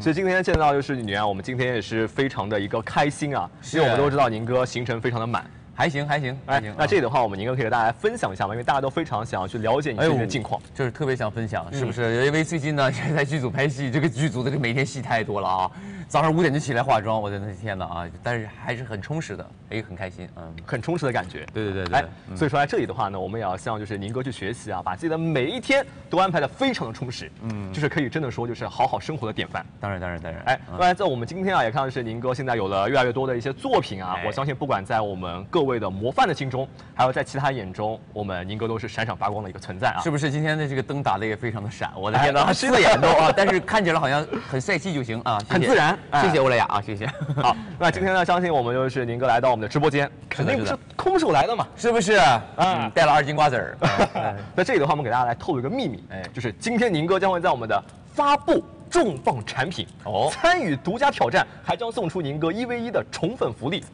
所以今天见到就是女啊，我们今天也是非常的一个开心啊，因为我们都知道宁哥行程非常的满。还行还行还行。那这里的话，我们宁哥可以给大家分享一下嘛，因为大家都非常想要去了解你最近的近况，就是特别想分享，是不是？因为最近呢也 在剧组拍戏，这个剧组这个每天戏太多了啊。早上五点就起来化妆，我的那天呐啊！但是还是很充实的，也很开心，嗯，很充实的感觉。对对对对。哎，所以说在这里的话呢，我们也要向就是宁哥去学习啊，把自己的每一天都安排的非常的充实，嗯，就是可以真的说就是好好生活的典范。当然当然当然。哎，那在我们今天啊，也看到是宁哥现在有了越来越多的一些作品啊，我相信不管在我们各位的模范的心中，还有在其他眼中，我们宁哥都是闪闪发光的一个存在啊。是不是今天的这个灯打的也非常的闪？我的天哪，四眼都啊！但是看起来好像很帅气就行啊，很自然。谢谢欧莱雅啊。谢谢。好，那今天呢，相信我们就是宁哥来到我们的直播间，肯定不是空手来的嘛，是不是？嗯，带了二斤瓜子儿。那这里的话，我们给大家来透露一个秘密，哎，就是今天宁哥将会在我们的发布重磅产品哦，参与独家挑战，还将送出宁哥一 v 一的宠粉福利。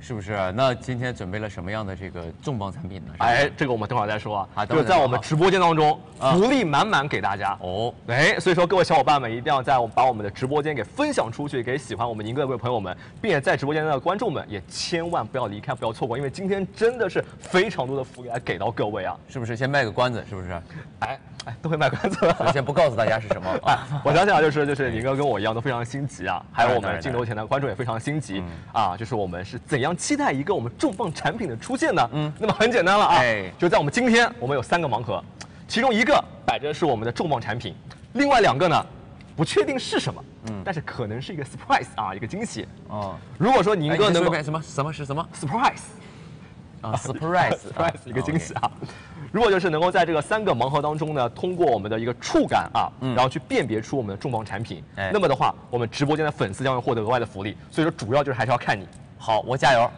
是不是？那今天准备了什么样的这个重磅产品呢？哎，这个我们等会儿再说啊。就是在我们直播间当中，福利满满给大家哦。哎，所以说各位小伙伴们一定要在把我们的直播间给分享出去，给喜欢我们宁哥的各位朋友们，并且在直播间的观众们也千万不要离开，不要错过，因为今天真的是非常多的福利来给到各位啊。是不是？先卖个关子，是不是？哎。都会卖关子，我先不告诉大家是什么。哎，我相信啊，就是就是宁哥跟我一样都非常心急啊，还有我们镜头前的观众也非常心急啊，就是我们是怎样期待一个我们重磅产品的出现呢？嗯，那么很简单了啊，就在我们今天，我们有三个盲盒，其中一个摆着是我们的重磅产品，另外两个呢，不确定是什么，嗯，但是可能是一个 surprise 啊，一个惊喜。哦，如果说宁哥能够什么？什么？是什么？surprise 啊 surprise surprise 一个惊喜啊。如果就是能够在这个三个盲盒当中呢，通过我们的一个触感啊，然后去辨别出我们的重磅产品，那么的话，我们直播间的粉丝将会获得额外的福利。所以说，主要就是还是要看你。好，我加油。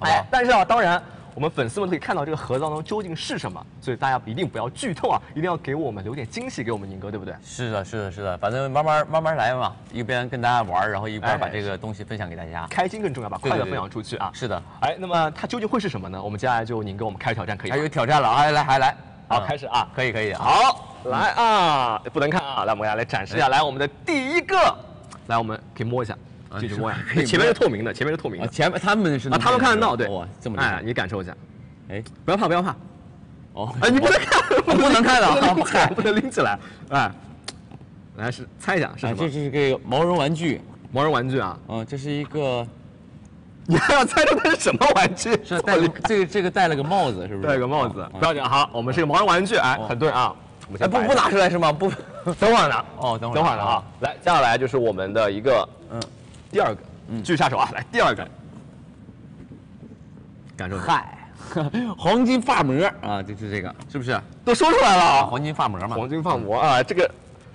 哎，但是啊，当然。我们粉丝们可以看到这个盒子当中究竟是什么，所以大家一定不要剧透啊，一定要给我们留点惊喜给我们宁哥，对不对？是的，是的，是的，反正慢慢慢慢来嘛，一边跟大家玩，然后一边把这个东西分享给大家，开心更重要，把快乐分享出去啊。是的，哎，那么它究竟会是什么呢？我们接下来就宁哥我们开始挑战可以？还有挑战了啊，来，还来，好，开始啊，可以，可以，好，来啊，不能看啊，来，我们给大家来展示一下，来，我们的第一个，来，我们可以摸一下。继续摸呀，前面是透明的，前面是透明的，前面他们是啊，他们看得到，对，哇，这么厉害，哎，你感受一下。哎，不要怕，不要怕。哦，哎，你不能看，不能看的，不能拎起来。哎，来是猜一下是什么？这是个毛绒玩具，毛绒玩具啊。嗯，这是一个，你还要猜出它是什么玩具？是戴了这个这个戴了个帽子，是不是？戴个帽子，不要紧。好，我们是个毛绒玩具，哎，很对啊。哎不不拿出来是吗？不，等会儿拿。哦，等会儿，等会儿拿啊。来，接下来就是我们的一个，嗯，第二个，嗯，继续下手啊。来，第二个，感受嗨。黄金发膜啊，就是这个，是不是？都说出来了啊，黄金发膜嘛。黄金发膜啊，这个，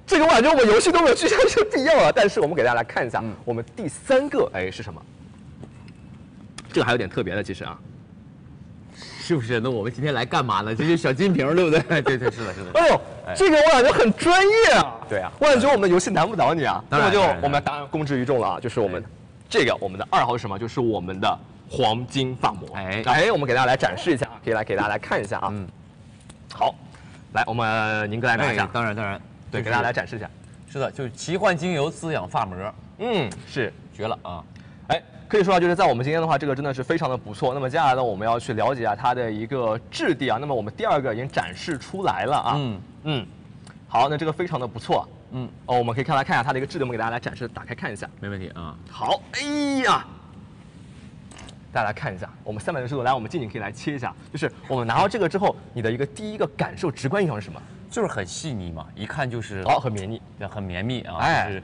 这个我感觉我们游戏都没有去下去的必要了。但是我们给大家来看一下，我们第三个哎是什么？这个还有点特别的，其实啊，是不是？那我们今天来干嘛呢？这是小金瓶，对不对？对对是的，是的。哎呦，这个我感觉很专业啊。对啊，我感觉我们游戏难不倒你啊。那么就我们答案公之于众了啊，就是我们这个我们的二号是什么？就是我们的。黄金发膜，哎哎，我们给大家来展示一下啊，可以来给大家来看一下啊。嗯，好，来，我们宁哥来拿一下。当然当然，对，给大家来展示一下。是的，就是奇幻精油滋养发膜。嗯，是绝了啊！哎，可以说啊，就是在我们今天的话，这个真的是非常的不错。那么接下来呢，我们要去了解一下它的一个质地啊。那么我们第二个已经展示出来了啊。嗯嗯，好，那这个非常的不错。嗯，哦，我们可以看来看一下它的一个质地，我们给大家来展示，打开看一下。没问题啊。好，哎呀。大家来看一下，我们三百六十度来，我们近景可以来切一下。就是我们拿到这个之后，你的一个第一个感受、直观印象是什么？就是很细腻嘛，一看就是哦，很绵密，很绵密啊。哎，就是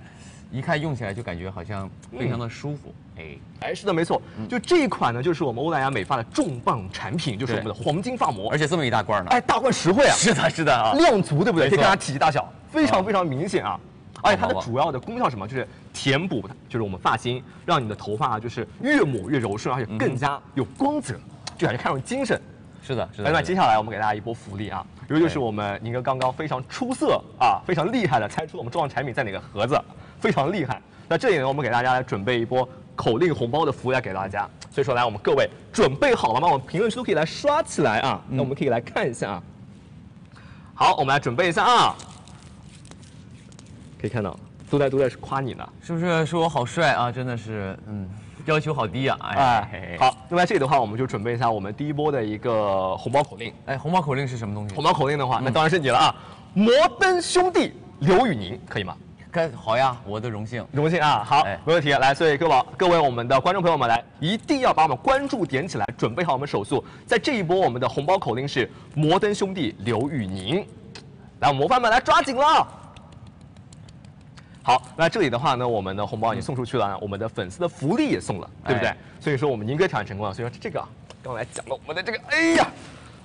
一看用起来就感觉好像非常的舒服。哎，哎，是的，没错。就这一款呢，就是我们欧莱雅美发的重磅产品，就是我们的黄金发膜，而且这么一大罐呢。哎，大罐实惠啊！是的，是的啊，量足，对不对？可以看它体积大小，非常非常明显啊。而且它的主要的功效什么？就是填补，就是我们发芯，让你的头发就是越抹越柔顺，而且更加有光泽，就感觉看上去精神。是的，是的。那接下来我们给大家一波福利啊，由于就是我们宁哥刚刚非常出色啊，非常厉害的猜出了我们重磅产品在哪个盒子，非常厉害。那这里呢，我们给大家来准备一波口令红包的福利给大家。所以说，来我们各位准备好了吗？我们评论区都可以来刷起来啊。那我们可以来看一下啊。好，我们来准备一下啊。可以看到，都在都在夸你呢，是不是说我好帅啊？真的是，嗯，要求好低啊！哎，好，那么这里的话，我们就准备一下我们第一波的一个红包口令。哎，红包口令是什么东西？红包口令的话，那当然是你了啊！摩登兄弟刘宇宁，可以吗？该好呀，我的荣幸，荣幸啊！好，没问题。来，所以各位各位我们的观众朋友们，来一定要把我们关注点起来，准备好我们手速。在这一波，我们的红包口令是摩登兄弟刘宇宁。来，模范们来抓紧了。好，那这里的话呢，我们的红包已经送出去了，我们的粉丝的福利也送了，对不对？所以说我们宁哥挑战成功了，所以说这个刚才讲了我们的这个，哎呀，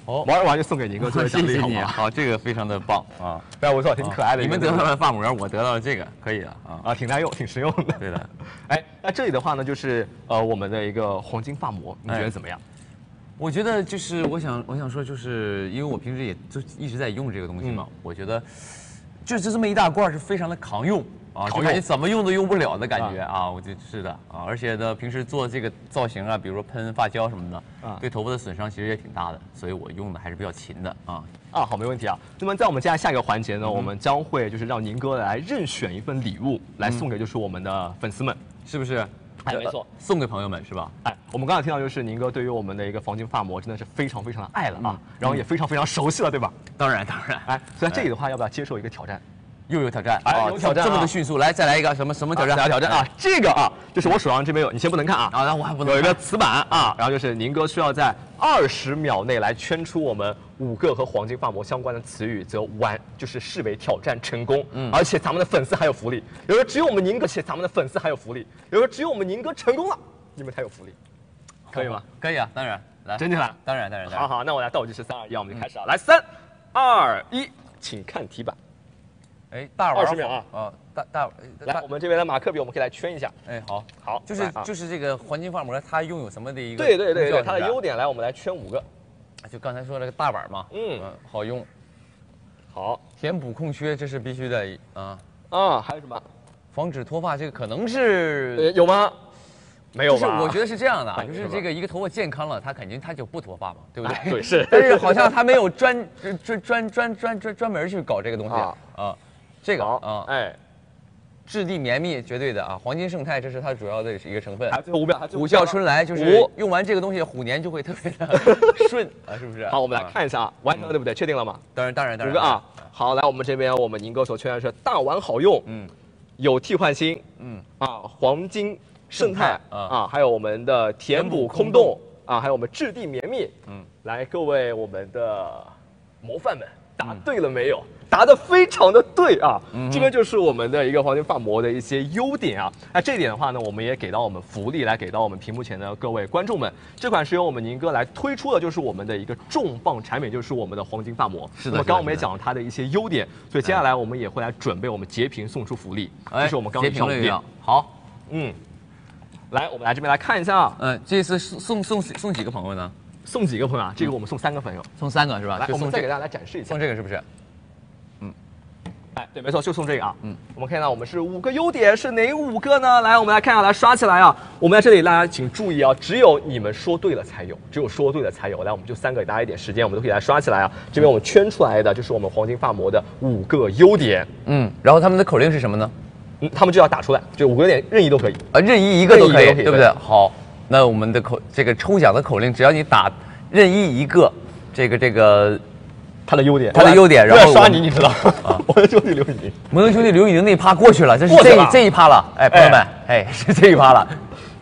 哦，玩完就送给您哥作为奖励，好好，这个非常的棒啊，非常不错，挺可爱的。你们得到了发膜，我得到了这个，可以啊啊，挺耐用，挺实用的。对的，哎，那这里的话呢，就是呃我们的一个黄金发膜，你觉得怎么样？我觉得就是我想我想说，就是因为我平时也就一直在用这个东西嘛，我觉得就是这么一大罐是非常的扛用。啊，就感觉怎么用都用不了的感觉啊！我就是的啊，而且呢，平时做这个造型啊，比如说喷发胶什么的，啊，对头发的损伤其实也挺大的，所以我用的还是比较勤的啊。啊，好，没问题啊。那么在我们接下来下一个环节呢，我们将会就是让宁哥来任选一份礼物来送给就是我们的粉丝们，是不是？哎，没错，送给朋友们是吧？哎，我们刚才听到就是宁哥对于我们的一个黄金发膜真的是非常非常的爱了啊，然后也非常非常熟悉了，对吧？当然当然。哎，所以这里的话要不要接受一个挑战？又有挑战，哎，有挑战，这么的迅速，来再来一个什么什么挑战？来挑战啊！这个啊，就是我手上这边有，你先不能看啊。啊，那我还不能。有一个瓷板啊，然后就是宁哥需要在二十秒内来圈出我们五个和黄金发膜相关的词语，则完就是视为挑战成功。嗯，而且咱们的粉丝还有福利，有说只有我们宁哥，且咱们的粉丝还有福利，有说只有我们宁哥成功了，你们才有福利，可以吗？可以啊，当然，来，真的来，当然当然。好好，那我来倒计时三二一，我们就开始啊！来，三二一，请看题板。哎，大二十秒啊！啊，大大来，我们这边的马克笔，我们可以来圈一下。哎，好，好，就是就是这个黄金发膜，它拥有什么的一个？对对对对，它的优点，来，我们来圈五个。就刚才说那个大碗嘛，嗯，好用，好，填补空缺，这是必须的啊啊！还有什么？防止脱发，这个可能是有吗？没有吧？就是我觉得是这样的，就是这个一个头发健康了，它肯定它就不脱发嘛，对不对？对，是。但是好像它没有专专专专专专专门去搞这个东西啊啊。这个啊，哎，质地绵密，绝对的啊！黄金胜肽，这是它主要的一个成分。最后五秒，虎啸春来，就是用完这个东西，虎年就会特别的 顺啊，是不是？好，我们来看一下啊，完成了对不对？确定了吗？当然，当然，当然。五个啊，好，来我们这边，我们宁哥所圈的是大碗好用，嗯，有替换芯，嗯啊，黄金胜肽啊，还有我们的填补空洞啊，还有我们质地绵密，嗯，来各位我们的模范们，答对了没有？答的非常的对啊，这边就是我们的一个黄金发膜的一些优点啊。那这点的话呢，我们也给到我们福利，来给到我们屏幕前的各位观众们。这款是由我们宁哥来推出的，就是我们的一个重磅产品，就是我们的黄金发膜。是的。那么刚刚我们也讲了它的一些优点，所以接下来我们也会来准备我们截屏送出福利。这是我们刚刚截屏的好，嗯，来，我们来这边来看一下啊。嗯，这次送送送送几个朋友呢？送几个朋友啊？这个我们送三个朋友，送三个是吧？来，我们再给大家来展示一下。送这个是不是？哎，对，没错，就送这个啊。嗯，我们看到我们是五个优点，是哪五个呢？来，我们来看一下，来刷起来啊。我们在这里，大家请注意啊，只有你们说对了才有，只有说对了才有。来，我们就三个，给大家一点时间，我们都可以来刷起来啊。这边我们圈出来的就是我们黄金发膜的五个优点。嗯，然后他们的口令是什么呢？嗯，他们就要打出来，就五个优点，任意都可以啊，任意一个都可以，对不对？好，那我们的口这个抽奖的口令，只要你打任意一个，这个这个。他的优点，他的优点，然后刷你，你知道啊？摩登兄弟刘宇宁，摩登兄弟刘宇宁那趴过去了，这是这这一趴了。哎，朋友们，哎，是 这一趴了，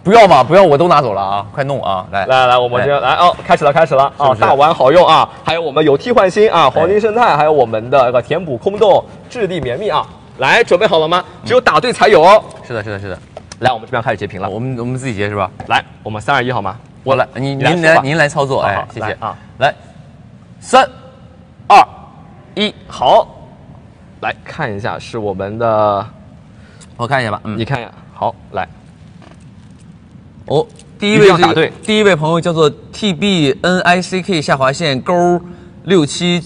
不要嘛，不要，我都拿走了啊！快弄啊！来来来，我们先来哦，开始了，开始了啊！大碗好用啊，还有我们有替换芯啊，黄金生态，还有我们的那个填补空洞，质地绵密啊！来，准备好了吗？只有打对才有哦。是的，是的，是的。来，我们这边开始截屏了，我们我们自己截是吧？来，我们三二一好吗？我来，您您来您来操作，哎，谢谢啊。来，三二。一好，来看一下是我们的，我看一下吧，嗯，你看一下，好来，哦，第一位答对，第一位朋友叫做 T B N I C K 下划线勾六七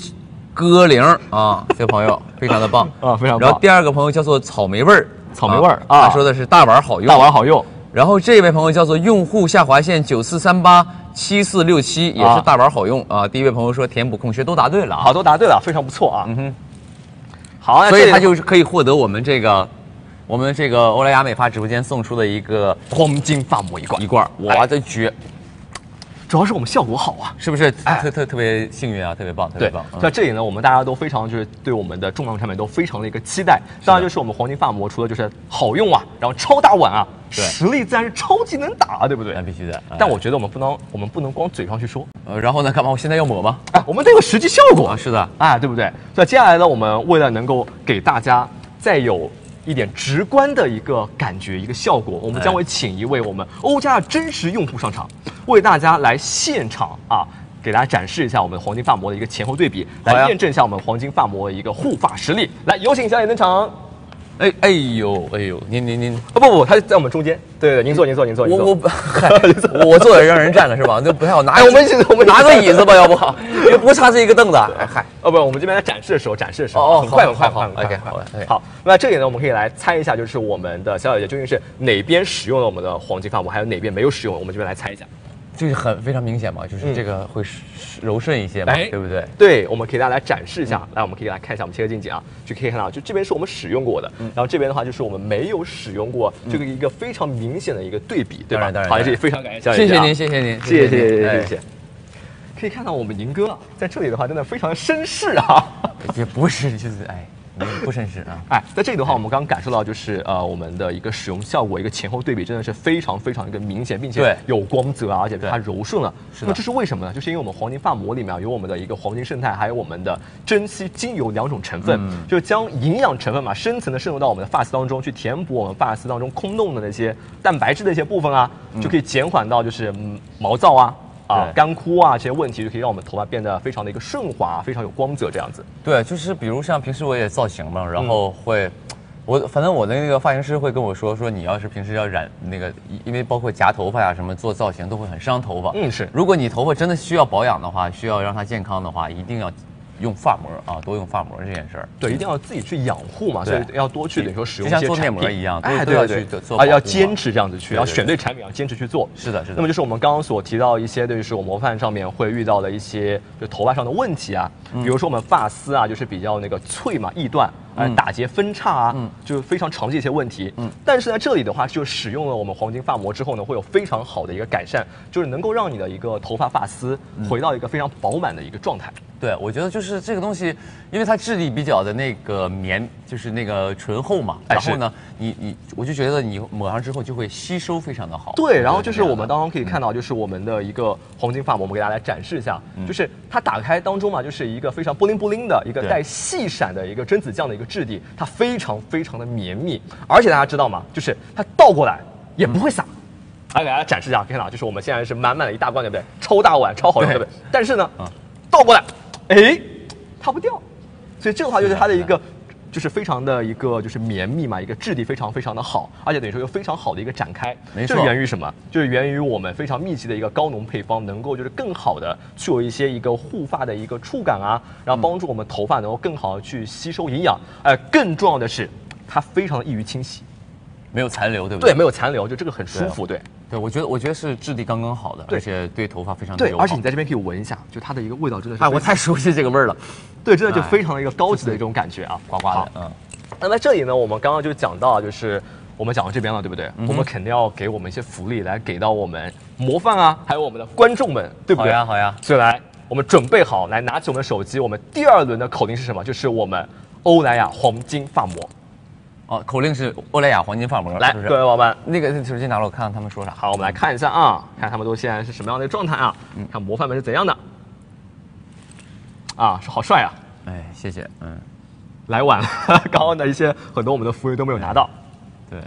歌零啊，这个朋友 非常的棒啊，非常棒。然后第二个朋友叫做草莓味儿，草莓味儿啊，他说的是大碗好用，大碗好用。然后这位朋友叫做用户下划线九四三八。七四六七也是大板好用啊！第一位朋友说填补空缺都答对了，好，都答对了，非常不错啊。嗯哼，好，所以他就是可以获得我们这个我们这个欧莱雅美发直播间送出的一个黄金发膜一罐一罐，哇，这绝！主要是我们效果好啊，是不是？特特特别幸运啊，特别棒，特别棒。在这里呢，我们大家都非常就是对我们的重磅产品都非常的一个期待。当然，就是我们黄金发膜，除了就是好用啊，然后超大碗啊，实力自然是超级能打，对不对？那必须的。但我觉得我们不能，我们不能光嘴上去说。呃，然后呢？干嘛？我现在要抹吗？哎，我们得有实际效果啊！是的，哎，对不对？所以接下来呢，我们为了能够给大家再有。一点直观的一个感觉，一个效果，我们将会请一位我们欧家的真实用户上场，为大家来现场啊，给大家展示一下我们黄金发膜的一个前后对比，来验证一下我们黄金发膜的一个护发实力。来，有请小野登场。哎哎呦哎呦，您您您，啊不不，他在我们中间。对对，您坐您坐您坐。我我 我坐着让人站了是吧？那不太好拿。我们我们拿个椅子吧，要不好，也不差这一个凳子。哎嗨，哦不，我们这边在展示的时候展示的时候，哦很快很快很快。OK 好好，那这里呢，我们可以来猜一下，就是我们的小姐姐究竟是哪边使用了我们的黄金发膜，还有哪边没有使用？我们这边来猜一下。就是很非常明显嘛，就是这个会柔顺一些嘛，对不对？对，我们可以大家来展示一下，来，我们可以来看一下我们切割近景啊，就可以看到，就这边是我们使用过的，然后这边的话就是我们没有使用过，这个一个非常明显的一个对比，对吧？当然，好，这里非常感谢，谢谢您，谢谢您，谢谢谢谢谢谢。可以看到我们宁哥在这里的话，真的非常绅士啊，也不是，就是哎。不绅士啊！哎，在这里的话，我们刚刚感受到就是呃，我们的一个使用效果，一个前后对比，真的是非常非常一个明显，并且有光泽啊，而且它柔顺了。那么这是为什么呢？就是因为我们黄金发膜里面有我们的一个黄金胜肽，还有我们的珍稀精油两种成分，就将营养成分嘛，深层的渗入到我们的发丝当中，去填补我们发丝当中空洞的那些蛋白质的一些部分啊，就可以减缓到就是毛躁啊。啊，干枯啊，这些问题就可以让我们头发变得非常的一个顺滑，非常有光泽这样子。对，就是比如像平时我也造型嘛，然后会，我反正我的那个发型师会跟我说，说你要是平时要染那个，因为包括夹头发呀什么做造型都会很伤头发。嗯，是。如果你头发真的需要保养的话，需要让它健康的话，一定要。用发膜啊，多用发膜这件事儿，对，一定要自己去养护嘛，所以要多去等于说使用一些做面膜一样，哎，对对对，啊，要坚持这样子去，要选对产品，要坚持去做。是的，是的。那么就是我们刚刚所提到一些，就是我模范上面会遇到的一些就头发上的问题啊，比如说我们发丝啊，就是比较那个脆嘛，易断，呃，打结分叉啊，嗯，就非常常见一些问题。嗯，但是在这里的话，就使用了我们黄金发膜之后呢，会有非常好的一个改善，就是能够让你的一个头发发丝回到一个非常饱满的一个状态。对，我觉得就是这个东西，因为它质地比较的那个绵，就是那个醇厚嘛。然后呢，你你，我就觉得你抹上之后就会吸收非常的好。对，然后就是我们当中可以看到，就是我们的一个黄金发膜，我们给大家来展示一下，就是它打开当中嘛，就是一个非常布灵布灵的一个带细闪的一个榛子酱的一个质地，它非常非常的绵密，而且大家知道吗？就是它倒过来也不会洒。来给大家展示一下，可以看到，就是我们现在是满满的一大罐，对不对？超大碗，超好用，对不对？但是呢，倒过来。哎，它不掉，所以这个话就是它的一个，就是非常的一个就是绵密嘛，一个质地非常非常的好，而且等于说又非常好的一个展开。没错，这源于什么？就是源于我们非常密集的一个高浓配方，能够就是更好的去有一些一个护发的一个触感啊，然后帮助我们头发能够更好的去吸收营养。哎，更重要的是，它非常的易于清洗，没有残留，对不对？对，没有残留，就这个很舒服，对。对，我觉得我觉得是质地刚刚好的，而且对头发非常对，而且你在这边可以闻一下，就它的一个味道真的是，哎，我太熟悉这个味儿了，对，真的就非常的一个高级的一种感觉啊，呱呱的，嗯。那在这里呢，我们刚刚就讲到，就是我们讲到这边了，对不对？我们肯定要给我们一些福利来给到我们模范啊，还有我们的观众们，对不对？好呀，好呀。所以来，我们准备好，来拿起我们的手机，我们第二轮的口令是什么？就是我们欧莱雅黄金发膜。哦，口令是欧莱雅黄金发膜，来，各位宝宝们，那个手机拿了，我看看他们说啥。好，我们来看一下啊，看他们都现在是什么样的状态啊？嗯，看模范们是怎样的？啊，是好帅啊！哎，谢谢，嗯，来晚了，刚刚的一些很多我们的福利都没有拿到。对，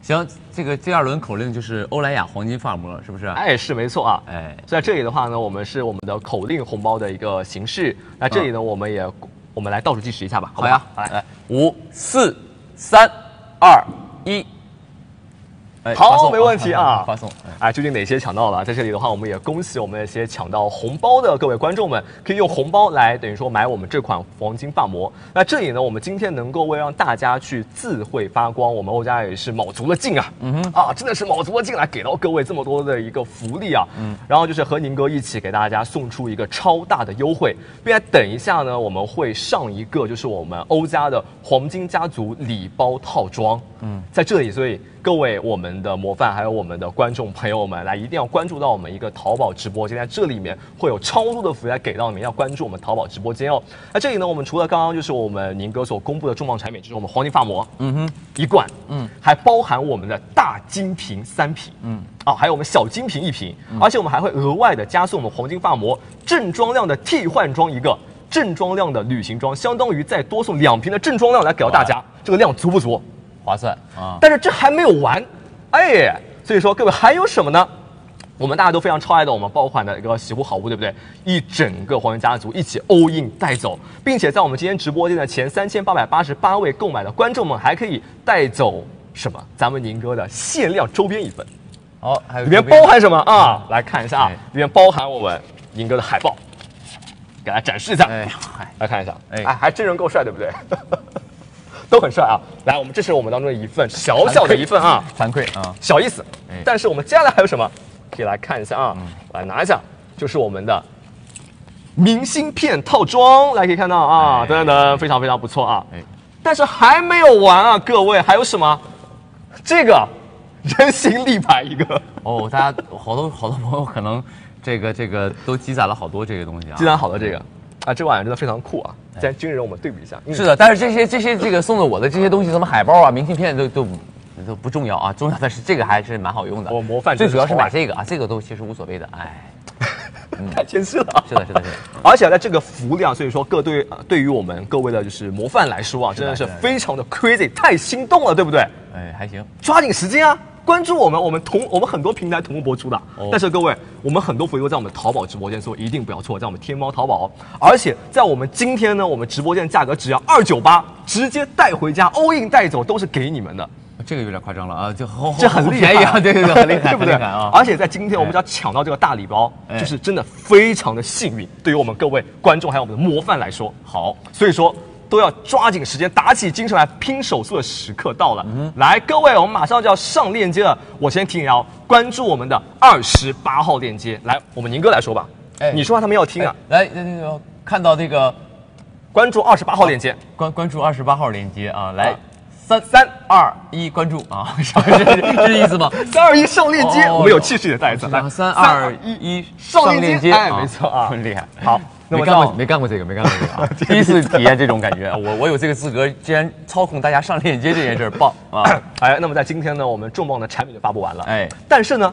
行，这个第二轮口令就是欧莱雅黄金发膜，是不是？哎，是没错啊。哎，在这里的话呢，我们是我们的口令红包的一个形式。那这里呢，我们也我们来倒数计时一下吧。好呀，来，五四。三二一，好，没问题啊。发送。哎，究竟哪些抢到了？在这里的话，我们也恭喜我们那些抢到红包的各位观众们，可以用红包来等于说买我们这款黄金发膜。那这里呢，我们今天能够为让大家去自会发光，我们欧家也是卯足了劲啊。嗯哼。啊，真的是卯足了劲来给到各位这么多的一个福利啊。嗯。然后就是和宁哥一起给大家送出一个超大的优惠，并且等一下呢，我们会上一个就是我们欧家的黄金家族礼包套装。嗯，在这里，所以。各位，我们的模范还有我们的观众朋友们，来一定要关注到我们一个淘宝直播间，在这里面会有超多的福利来给到你们，要关注我们淘宝直播间哦。那这里呢，我们除了刚刚就是我们宁哥所公布的重磅产品，就是我们黄金发膜，嗯哼，一罐，嗯，还包含我们的大金瓶三瓶，嗯，啊，还有我们小金瓶一瓶，而且我们还会额外的加送我们黄金发膜正装量的替换装一个，正装量的旅行装，相当于再多送两瓶的正装量来给到大家，这个量足不足？划算啊！但是这还没有完，哎，所以说各位还有什么呢？我们大家都非常超爱的我们爆款的一个洗护好物，对不对？一整个黄金家族一起 all in 带走，并且在我们今天直播间的前三千八百八十八位购买的观众们还可以带走什么？咱们宁哥的限量周边一份。哦，还有里面包含什么啊？来看一下啊，里面包含我们宁哥的海报，给大家展示一下。哎，来看一下，哎，还真人够帅，对不对？都很帅啊！来，我们这是我们当中的一份小小的一份啊，惭愧啊，小意思。但是我们接下来还有什么？可以来看一下啊，来拿一下，就是我们的明信片套装，来可以看到啊，等等等，非常非常不错啊。但是还没有完啊，各位，还有什么？这个 人形立牌一个哦，大家好多好多朋友可能这个这个都积攒了好多这个东西啊，积攒好多这个。啊，这玩意真的非常酷啊！在军人，我们对比一下。是的，但是这些这些这个送的我的这些东西，什么海报啊、明信片都都都不重要啊，重要的是这个还是蛮好用的。我模范最主要是买这个啊，这个都其实无所谓的。哎，太谦虚了。是的，是的，是的。而且在这个福利啊，所以说各对对于我们各位的就是模范来说啊，真的是非常的 crazy，太心动了，对不对？哎，还行，抓紧时间啊！关注我们，我们同我们很多平台同步播出的。但是各位，我们很多福利都在我们淘宝直播间，所以一定不要错，在我们天猫、淘宝。而且在我们今天呢，我们直播间价格只要二九八，直接带回家，all in 带走都是给你们的。这个有点夸张了啊，就这 很厉害啊，对对对，很厉害，对不对啊？而且在今天我们只要抢到这个大礼包，就是真的非常的幸运，对于我们各位观众还有我们的模范来说，好，所以说。都要抓紧时间，打起精神来拼手速的时刻到了。来，各位，我们马上就要上链接了。我先听你要关注我们的二十八号链接。来，我们宁哥来说吧。哎，你说话他们要听啊。来，那个看到这个，关注二十八号链接，关关注二十八号链接啊。来，三三二一，关注啊，是这意思吗？三二一上链接，我们有气势的再一次。来，三二一上链接，哎，没错啊，很 厉害。好。没干过，没干过这个，没干过这个啊！第一次体验这种感觉，我我有这个资格，竟然操控大家上链接这件事儿棒啊！哎，那么在今天呢，我们重磅的产品就发布完了，哎，但是呢，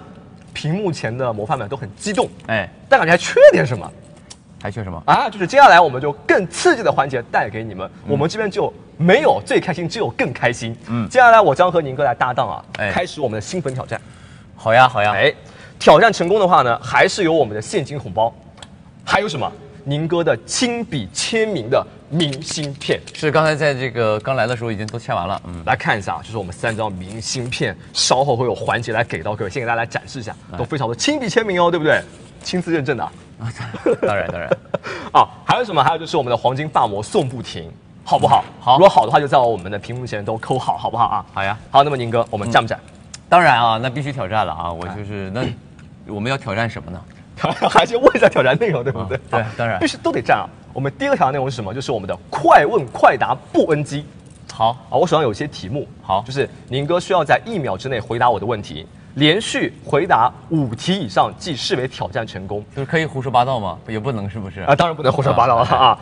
屏幕前的模范们都很激动，哎，但感觉还缺点什么？还缺什么啊？就是接下来我们就更刺激的环节带给你们，我们这边就没有最开心，只有更开心。嗯，接下来我将和宁哥来搭档啊，开始我们的新粉挑战。好呀，好呀，哎，挑战成功的话呢，还是有我们的现金红包，还有什么？宁哥的亲笔签名的明信片是刚才在这个刚来的时候已经都签完了，嗯，来看一下啊，就是我们三张明信片，稍后会有环节来给到各位，先给大家来展示一下，都非常的亲笔签名哦，对不对？亲自认证的啊，当然当然，啊，还有什么？还有就是我们的黄金发膜送不停，好不好？好，如果好的话，就在我们的屏幕前都扣好，好不好啊？好呀，好，那么宁哥，我们战不战？当然啊，那必须挑战了啊，我就是那我们要挑战什么呢？还是问一下挑战内容，对不对？对，当然必须都得占啊。我们第一个挑战内容是什么？就是我们的快问快答不 NG。好啊，我手上有些题目，好，就是宁哥需要在一秒之内回答我的问题，连续回答五题以上即视为挑战成功。就是可以胡说八道吗？也不能，是不是？啊，当然不能胡说八道了啊。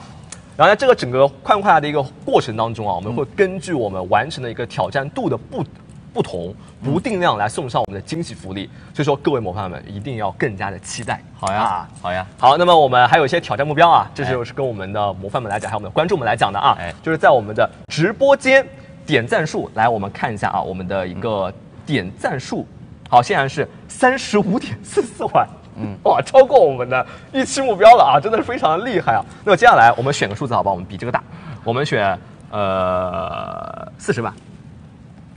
然后在这个整个快问快答的一个过程当中啊，我们会根据我们完成的一个挑战度的不。不同不定量来送上我们的惊喜福利，所以说各位模范们一定要更加的期待。好呀，好呀，好。那么我们还有一些挑战目标啊，这就是跟我们的模范们来讲，还有我们的观众们来讲的啊，就是在我们的直播间点赞数，来我们看一下啊，我们的一个点赞数，好，现在是三十五点四四万，嗯，哇，超过我们的预期目标了啊，真的是非常的厉害啊。那么接下来我们选个数字好不好？我们比这个大，我们选呃四十万。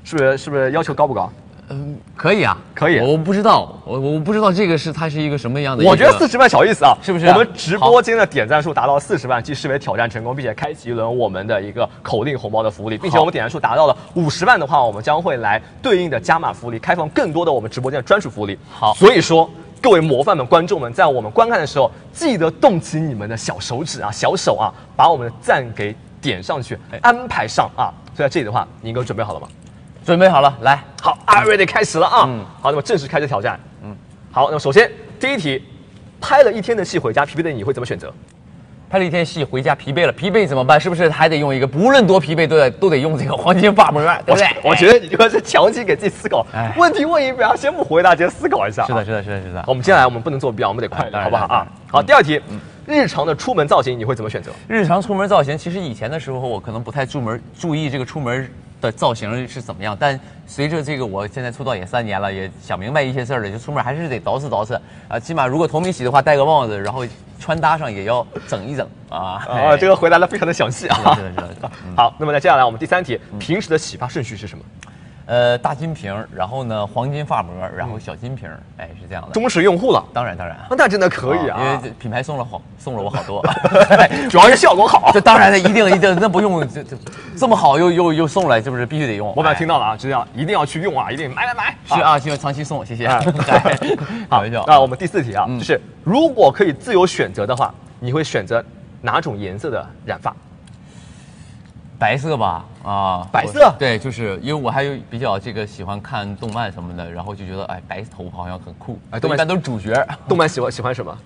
是不是是不是要求高不高？嗯，可以啊，可以我不知道，我我不知道这个是它是一个什么样的。我觉得四十万小意思啊，是不是我们直播间的点赞数达到四十万，即视为挑战成功，并且开启一轮我们的一个口令红包的福利，并且我们点赞数达到了五十万的话，我们将会来对应的加码福利，开放更多的我们直播间的专属福利。好所以说。各位模范们、观众们，在我们观看的时候，记得动起你们的小手指啊、小手啊，把我们的赞给点上去，安排上啊。所以在这里的话，宁哥准备好了吗？准备好了，来，好，Are ready？开始了啊！嗯，好，那么正式开始挑战。嗯，好，那么首先第一题，拍了一天的戏回家疲惫的你会怎么选择？拍了一天戏回家疲惫了，疲惫怎么办？是不是还得用一个不论多疲惫都得都得用这个黄金发膜，对不对？我觉得你这个是强行给自己思考。问题问一遍，先不回答，先思考一下。是的，是的，是的，是的。我们接下来我们不能做表，我们得快，好不好啊？好，第二题，日常的出门造型你会怎么选择？日常出门造型，其实以前的时候我可能不太注门注意这个出门。的造型是怎么样？但随着这个，我现在出道也三年了，也想明白一些事儿了，就出门还是得捯饬捯饬啊。起码如果头没洗的话，戴个帽子，然后穿搭上也要整一整啊。啊，这个回答的非常的详细啊。是的，是的。好，那么那接下来我们第三题，平时的洗发顺序是什么？呃，大金瓶，然后呢，黄金发膜，然后小金瓶，哎，是这样的。忠实用户了，当然当然，那真的可以啊，因为品牌送了好，送了我好多，主要是效果好。这当然的，一定一定，那不用这这这么好又又又送来，是不是必须得用？我们听到了啊，就这样一定要去用啊，一定买买买，是啊，希望长期送，谢。谢。好，那我们第四题啊，就是如果可以自由选择的话，你会选择哪种颜色的染发？白色吧，啊，白色，对，就是因为我还有比较这个喜欢看动漫什么的，然后就觉得哎，白头发好像很酷，哎，动漫一般都是主角。动漫喜欢喜欢什么？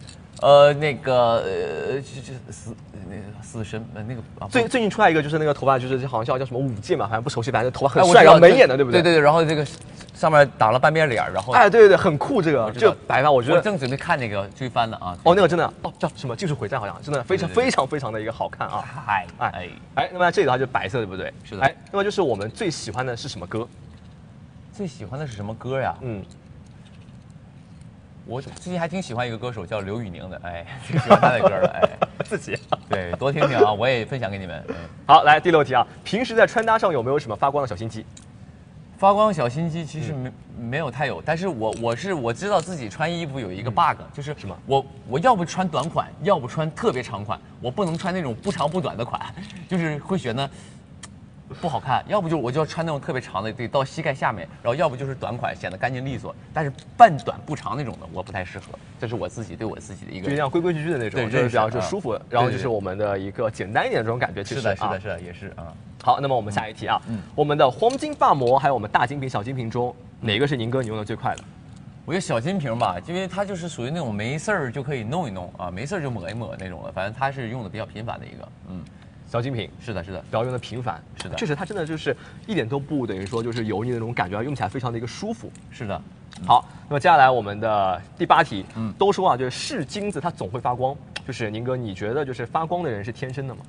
呃，那个呃，就死那个死神呃那个最最近出来一个就是那个头发就是好像叫叫什么武界嘛，好像不熟悉，反正头发很帅，然后眉眼的，对不对？对对对，然后这个上面打了半边脸，然后哎，对对对，很酷这个，就白发，我觉得正准备看那个追番的啊。哦，那个真的哦叫什么技术回战，好像真的非常非常非常的一个好看啊。嗨哎哎，那么这里的话就是白色，对不对？是的。哎，那么就是我们最喜欢的是什么歌？最喜欢的是什么歌呀？嗯。我最近还挺喜欢一个歌手，叫刘宇宁的，哎，挺 喜欢他的歌的，哎，自己对，多听听啊，我也分享给你们。好，来第六题啊，平时在穿搭上有没有什么发光的小心机？发光小心机其实没没有太有，但是我我是我知道自己穿衣服有一个 bug，就是什么？我我要不穿短款，要不穿特别长款，我不能穿那种不长不短的款，就是会觉得。不好看，要不就我就要穿那种特别长的，得到膝盖下面，然后要不就是短款，显得干净利索。但是半短不长那种的，我不太适合。这是我自己对我自己的一个，就这样规规矩矩的那种，就是比较就舒服。然后就是我们的一个简单一点的这种感觉。是的，是的，是的，也是啊。好，那么我们下一题啊，我们的黄金发膜还有我们大金瓶、小金瓶中，哪个是宁哥你用的最快的？我觉得小金瓶吧，因为它就是属于那种没事儿就可以弄一弄啊，没事儿就抹一抹那种的。反正它是用的比较频繁的一个，嗯。小精品是的，是的，不要用的频繁，是的，确实它真的就是一点都不等于说就是油腻的那种感觉，用起来非常的一个舒服。是的，好，那么接下来我们的第八题，嗯，都说啊，就是是金子它总会发光，就是宁哥，你觉得就是发光的人是天生的吗？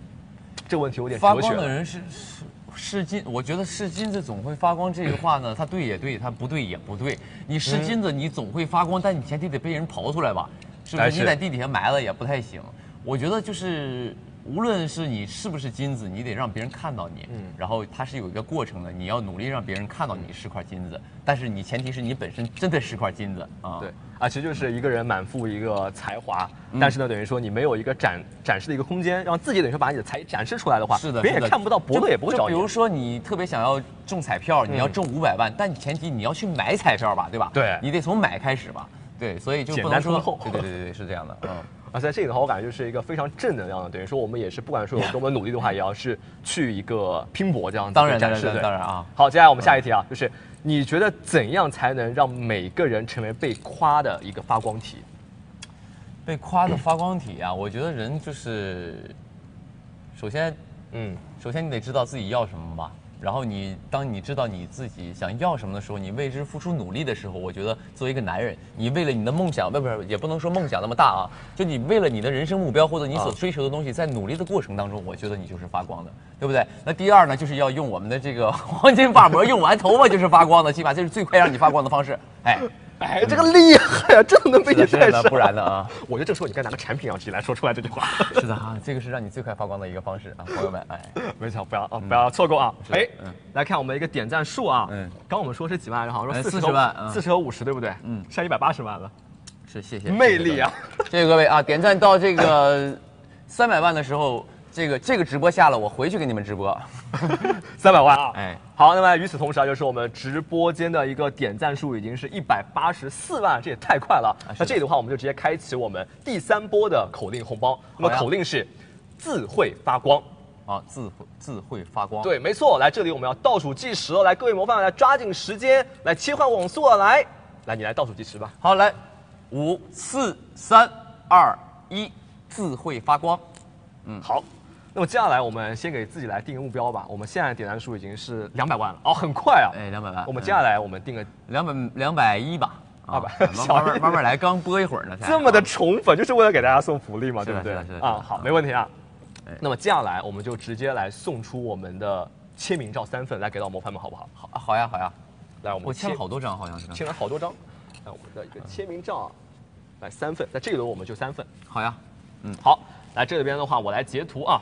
这个问题有点发光的人是是是金，我觉得是金子总会发光这句话呢，它对也对，它不对也不对。你是金子，你总会发光，但你前提得被人刨出来吧？是不是？你在地底下埋了也不太行。我觉得就是。无论是你是不是金子，你得让别人看到你，嗯，然后它是有一个过程的，你要努力让别人看到你是块金子，但是你前提是你本身真的是块金子啊。对啊，其实就是一个人满腹一个才华，但是呢，等于说你没有一个展展示的一个空间，让自己等于说把你的才展示出来的话，是的，别人也看不到，博乐也不会找你。比如说你特别想要中彩票，你要中五百万，但你前提你要去买彩票吧，对吧？对，你得从买开始吧。对，所以就不能说，对对对对对，是这样的，嗯。而在这里的话，我感觉就是一个非常正能量的，等于说我们也是不管说有多么努力的话，也要是去一个拼搏这样子当然当然当然啊。好，接下来我们下一题啊，就是你觉得怎样才能让每个人成为被夸的一个发光体？被夸的发光体啊，我觉得人就是，首先，嗯，首先你得知道自己要什么吧。然后你，当你知道你自己想要什么的时候，你为之付出努力的时候，我觉得作为一个男人，你为了你的梦想，不不是，也不能说梦想那么大啊，就你为了你的人生目标或者你所追求的东西，在努力的过程当中，我觉得你就是发光的，对不对？那第二呢，就是要用我们的这个 黄金发膜，用完头发就是发光的，起码这是最快让你发光的方式。哎，哎，这个厉害呀，这都能被你带上，不然呢啊！我觉得这时候你该拿个产品啊，直接来说出来这句话。是的啊，这个是让你最快发光的一个方式啊，朋友们，哎，没错，不要啊，不要错过啊！哎，来看我们一个点赞数啊，嗯，刚我们说是几万，然后说四十万，四十和五十，对不对？嗯，现在一百八十万了，是谢谢，魅力啊！谢谢各位啊，点赞到这个三百万的时候。这个这个直播下了，我回去给你们直播，三百万啊！哎，好，那么与此同时啊，就是我们直播间的一个点赞数已经是一百八十四万，这也太快了。那这里的话，我们就直接开启我们第三波的口令红包。那么口令是自会发光啊，自会自会发光。对，没错。来这里我们要倒数计时了，来各位模范来抓紧时间来切换网速了，来，来你来倒数计时吧。好，来，五四三二一，自会发光。嗯，好。那么接下来我们先给自己来定个目标吧。我们现在点赞数已经是两百万了哦，很快啊！哎，两百万。我们接下来我们定个两百两百一吧，二百。慢慢慢慢来，刚播一会儿呢，这么的宠粉就是为了给大家送福利嘛，对不对？啊，好，没问题啊。那么接下来我们就直接来送出我们的签名照三份，来给到模范们好不好？好，好呀，好呀。来，我们我签了好多张，好像是签了好多张。来，我们的一个签名照，来三份，在这一轮我们就三份。好呀，嗯，好。来这里边的话，我来截图啊。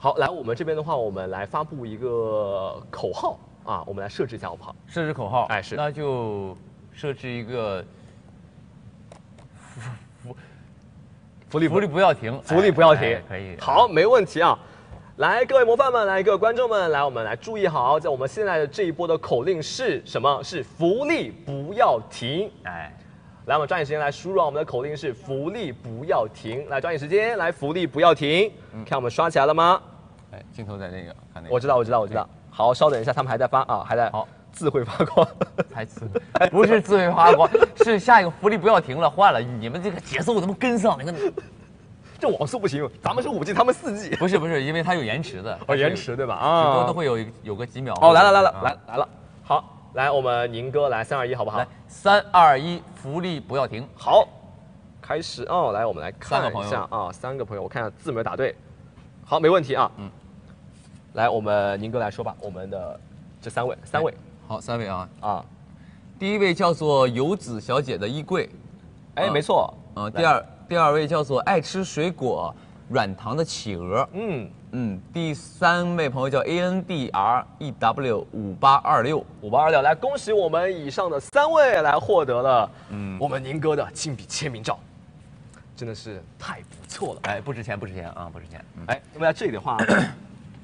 好，来我们这边的话，我们来发布一个口号啊，我们来设置一下好不好？设置口号，哎是，那就设置一个福福福利福利不要停，福利不要停，可以。好，没问题啊。来，各位模范们，来各位观众们，来我们来注意好，在我们现在的这一波的口令是什么？是福利不要停。哎，来我们抓紧时间来输入，我们的口令是福利不要停。来抓紧时间，来福利不要停。看我们刷起来了吗？哎，镜头在那个，看那个。我知道，我知道，我知道。好，稍等一下，他们还在发啊，还在。好，自会发光，才自，不是自会发光，是下一个福利不要停了，换了。你们这个节奏怎么跟上？你看，这网速不行，咱们是五 G，他们四 G。不是不是，因为它有延迟的。哦，延迟对吧？啊，直播都会有有个几秒。哦，来了来了来来了。好，来我们宁哥来三二一，好不好？来三二一，福利不要停。好，开始哦。来，我们来看一下啊，三个朋友，我看一下字没有打对。好，没问题啊。嗯。来，我们宁哥来说吧。我们的这三位，三位，好，三位啊啊。第一位叫做游子小姐的衣柜，哎，没错。嗯，第二第二位叫做爱吃水果软糖的企鹅，嗯嗯。第三位朋友叫 A N D R E W 五八二六五八二六，来恭喜我们以上的三位来获得了嗯我们宁哥的亲笔签名照，真的是太不错了。哎，不值钱，不值钱啊，不值钱。哎，那么在这里的话。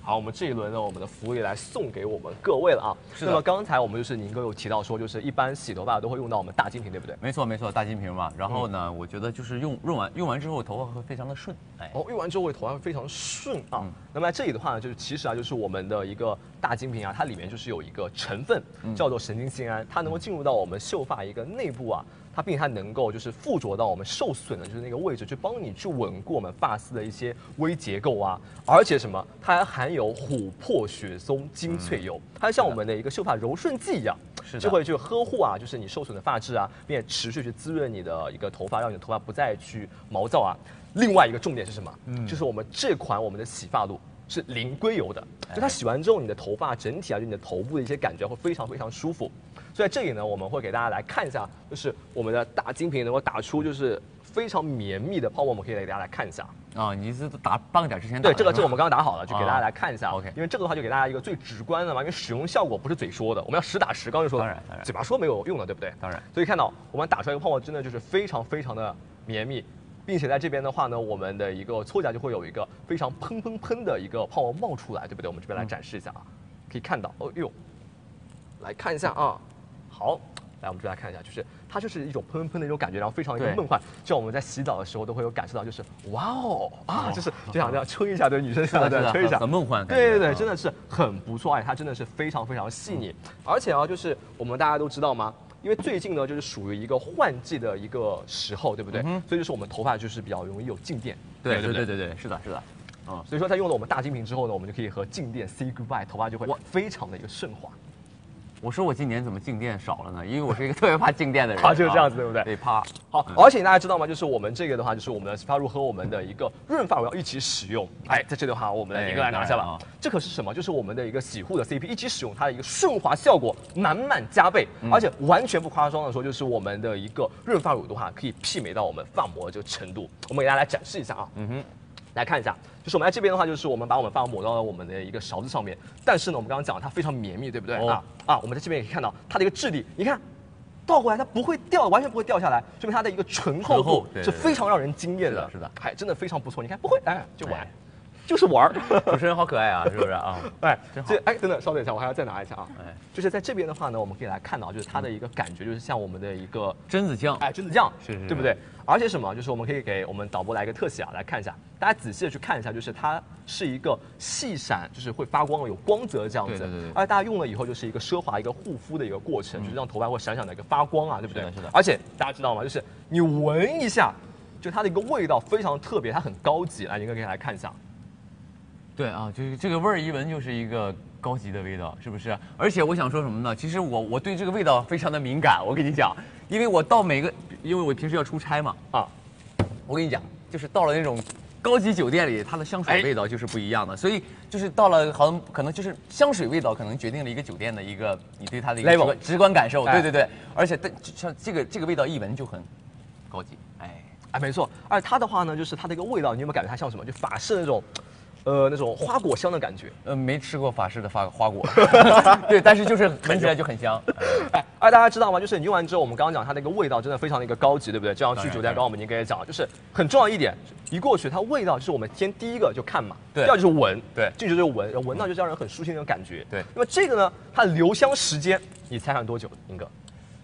好，我们这一轮呢，我们的福利来送给我们各位了啊。是那么刚才我们就是宁哥有提到说，就是一般洗头发都会用到我们大金瓶，对不对？没错没错，大金瓶嘛。然后呢，我觉得就是用用完用完之后，头发会非常的顺。哎，哦，用完之后会头发会非常顺啊。那么在这里的话呢，就是其实啊，就是我们的一个大金瓶啊，它里面就是有一个成分叫做神经酰胺，它能够进入到我们秀发一个内部啊。它并且它能够就是附着到我们受损的就是那个位置，去帮你去稳固我们发丝的一些微结构啊。而且什么，它还含有琥珀雪松精粹油，它像我们的一个秀发柔顺剂一样，就会去呵护啊，就是你受损的发质啊，并且持续去滋润你的一个头发，让你的头发不再去毛躁啊。另外一个重点是什么？嗯，就是我们这款我们的洗发露是零硅油的，就它洗完之后，你的头发整体啊，就你的头部的一些感觉会非常非常舒服。所以在这里呢，我们会给大家来看一下，就是我们的大金瓶能够打出就是非常绵密的泡沫，我们可以给大家来看一下。啊，你是打半个点之前对这个，这个我们刚刚打好了，就给大家来看一下。OK，因为这个的话就给大家一个最直观的嘛，因为使用效果不是嘴说的，我们要实打实。刚才说当然当然，嘴巴说没有用的，对不对？当然。所以看到我们打出来一个泡沫，真的就是非常非常的绵密，并且在这边的话呢，我们的一个搓夹就会有一个非常砰砰砰的一个泡沫冒出来，对不对？我们这边来展示一下啊，可以看到，哦呦，来看一下啊，好。来，我们就来看一下，就是它就是一种喷喷的一种感觉，然后非常一个梦幻，就像我们在洗澡的时候都会有感受到，就是哇哦啊，就是就想这样吹一下，对女生对对，吹一下，很梦幻，对对对，真的是很不错，哎，它真的是非常非常细腻，而且啊，就是我们大家都知道吗？因为最近呢，就是属于一个换季的一个时候，对不对？所以就是我们头发就是比较容易有静电，对对对？对对，是的，是的，啊，所以说在用了我们大金瓶之后呢，我们就可以和静电 say goodbye，头发就会非常的一个顺滑。我说我今年怎么静电少了呢？因为我是一个特别怕静电的人。啊，就是这样子，对不对？对，怕。好，而且大家知道吗？就是我们这个的话，就是我们的洗发乳和我们的一个润发乳要一起使用。哎，在这里的话，我们来一个来拿下了。这可是什么？就是我们的一个洗护的 CP 一起使用，它的一个顺滑效果满满加倍，而且完全不夸张的说，就是我们的一个润发乳的话，可以媲美到我们发膜这个程度。我们给大家来展示一下啊。嗯哼。来看一下，就是我们在这边的话，就是我们把我们发膜抹到了我们的一个勺子上面。但是呢，我们刚刚讲它非常绵密，对不对啊？啊，我们在这边也可以看到它的一个质地，你看倒过来它不会掉，完全不会掉下来，说明它的一个醇厚度是非常让人惊艳的，是的，还真的非常不错。你看不会，哎，就玩，就是玩儿。主持人好可爱啊，是不是啊？哎，这哎，等等，稍等一下，我还要再拿一下啊。哎，就是在这边的话呢，我们可以来看到，就是它的一个感觉，就是像我们的一个榛子酱，哎，榛子酱，是是，对不对？而且什么？就是我们可以给我们导播来一个特写啊，来看一下，大家仔细的去看一下，就是它是一个细闪，就是会发光的，有光泽这样子。对对对。而且大家用了以后，就是一个奢华一个护肤的一个过程，就是让头发会闪闪的一个发光啊，对不对？是的。而且大家知道吗？就是你闻一下，就它的一个味道非常特别，它很高级。来，宁哥可以来看一下。对啊，就是这个味儿一闻就是一个高级的味道，是不是？而且我想说什么呢？其实我我对这个味道非常的敏感，我跟你讲，因为我到每个，因为我平时要出差嘛啊。我跟你讲，就是到了那种高级酒店里，它的香水味道就是不一样的。所以就是到了，好像可能就是香水味道，可能决定了一个酒店的一个你对它的一个直观感受。对对对，而且像这个这个味道一闻就很高级。哎哎，没错。而它的话呢，就是它的一个味道，你有没有感觉它像什么？就法式那种。呃，那种花果香的感觉，呃，没吃过法式的花花果，对，但是就是闻起来就很香。哎，哎，大家知道吗？就是你用完之后，我们刚刚讲它那个味道真的非常的一个高级，对不对？就像去酒店，刚刚我们已经给讲了，就是很重要一点，一过去它味道就是我们先第一个就看嘛，对，第二就是闻，对，进去就闻，闻到就让人很舒心那种感觉，对。那么这个呢，它留香时间，你猜看多久，英哥？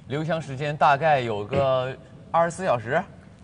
留香时间大概有个二十四小时。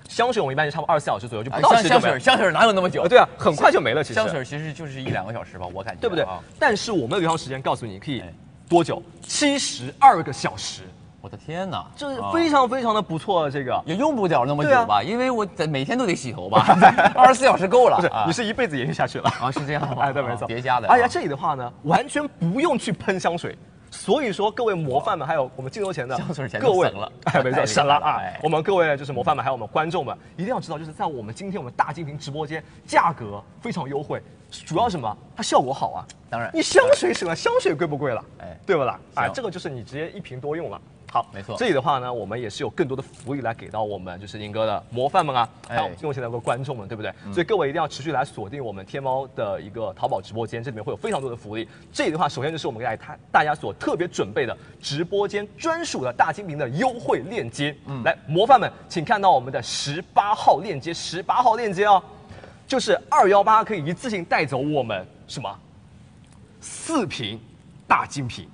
香水我们一般就差不多二十四小时左右就不到香香水香水哪有那么久？对啊，很快就没了。其实香水其实就是一两个小时吧，我感觉对不对？但是我们的留香时间告诉你可以多久？七十二个小时。我的天哪，这非常非常的不错。这个也用不了那么久吧？因为我得每天都得洗头吧，二十四小时够了。不是，你是一辈子延续下去了啊？是这样吗？哎，对，没错，叠加的。而且这里的话呢，完全不用去喷香水。所以说，各位模范们，还有我们镜头前的各位，哎，没错，省了啊！我们各位就是模范们，还有我们观众们，一定要知道，就是在我们今天我们大金瓶直播间，价格非常优惠，主要什么？它效果好啊！当然，你香水省了，香水贵不贵了？哎，对不啦？哎，这个就是你直接一瓶多用了。好，没错。这里的话呢，我们也是有更多的福利来给到我们就是英哥的模范们啊，还有用现在的观众们，对不对？所以各位一定要持续来锁定我们天猫的一个淘宝直播间，这里面会有非常多的福利。这里的话，首先就是我们给大大家所特别准备的直播间专属的大金瓶的优惠链接。嗯，来，模范们，请看到我们的十八号链接，十八号链接哦，就是二幺八可以一次性带走我们什么四瓶大金瓶。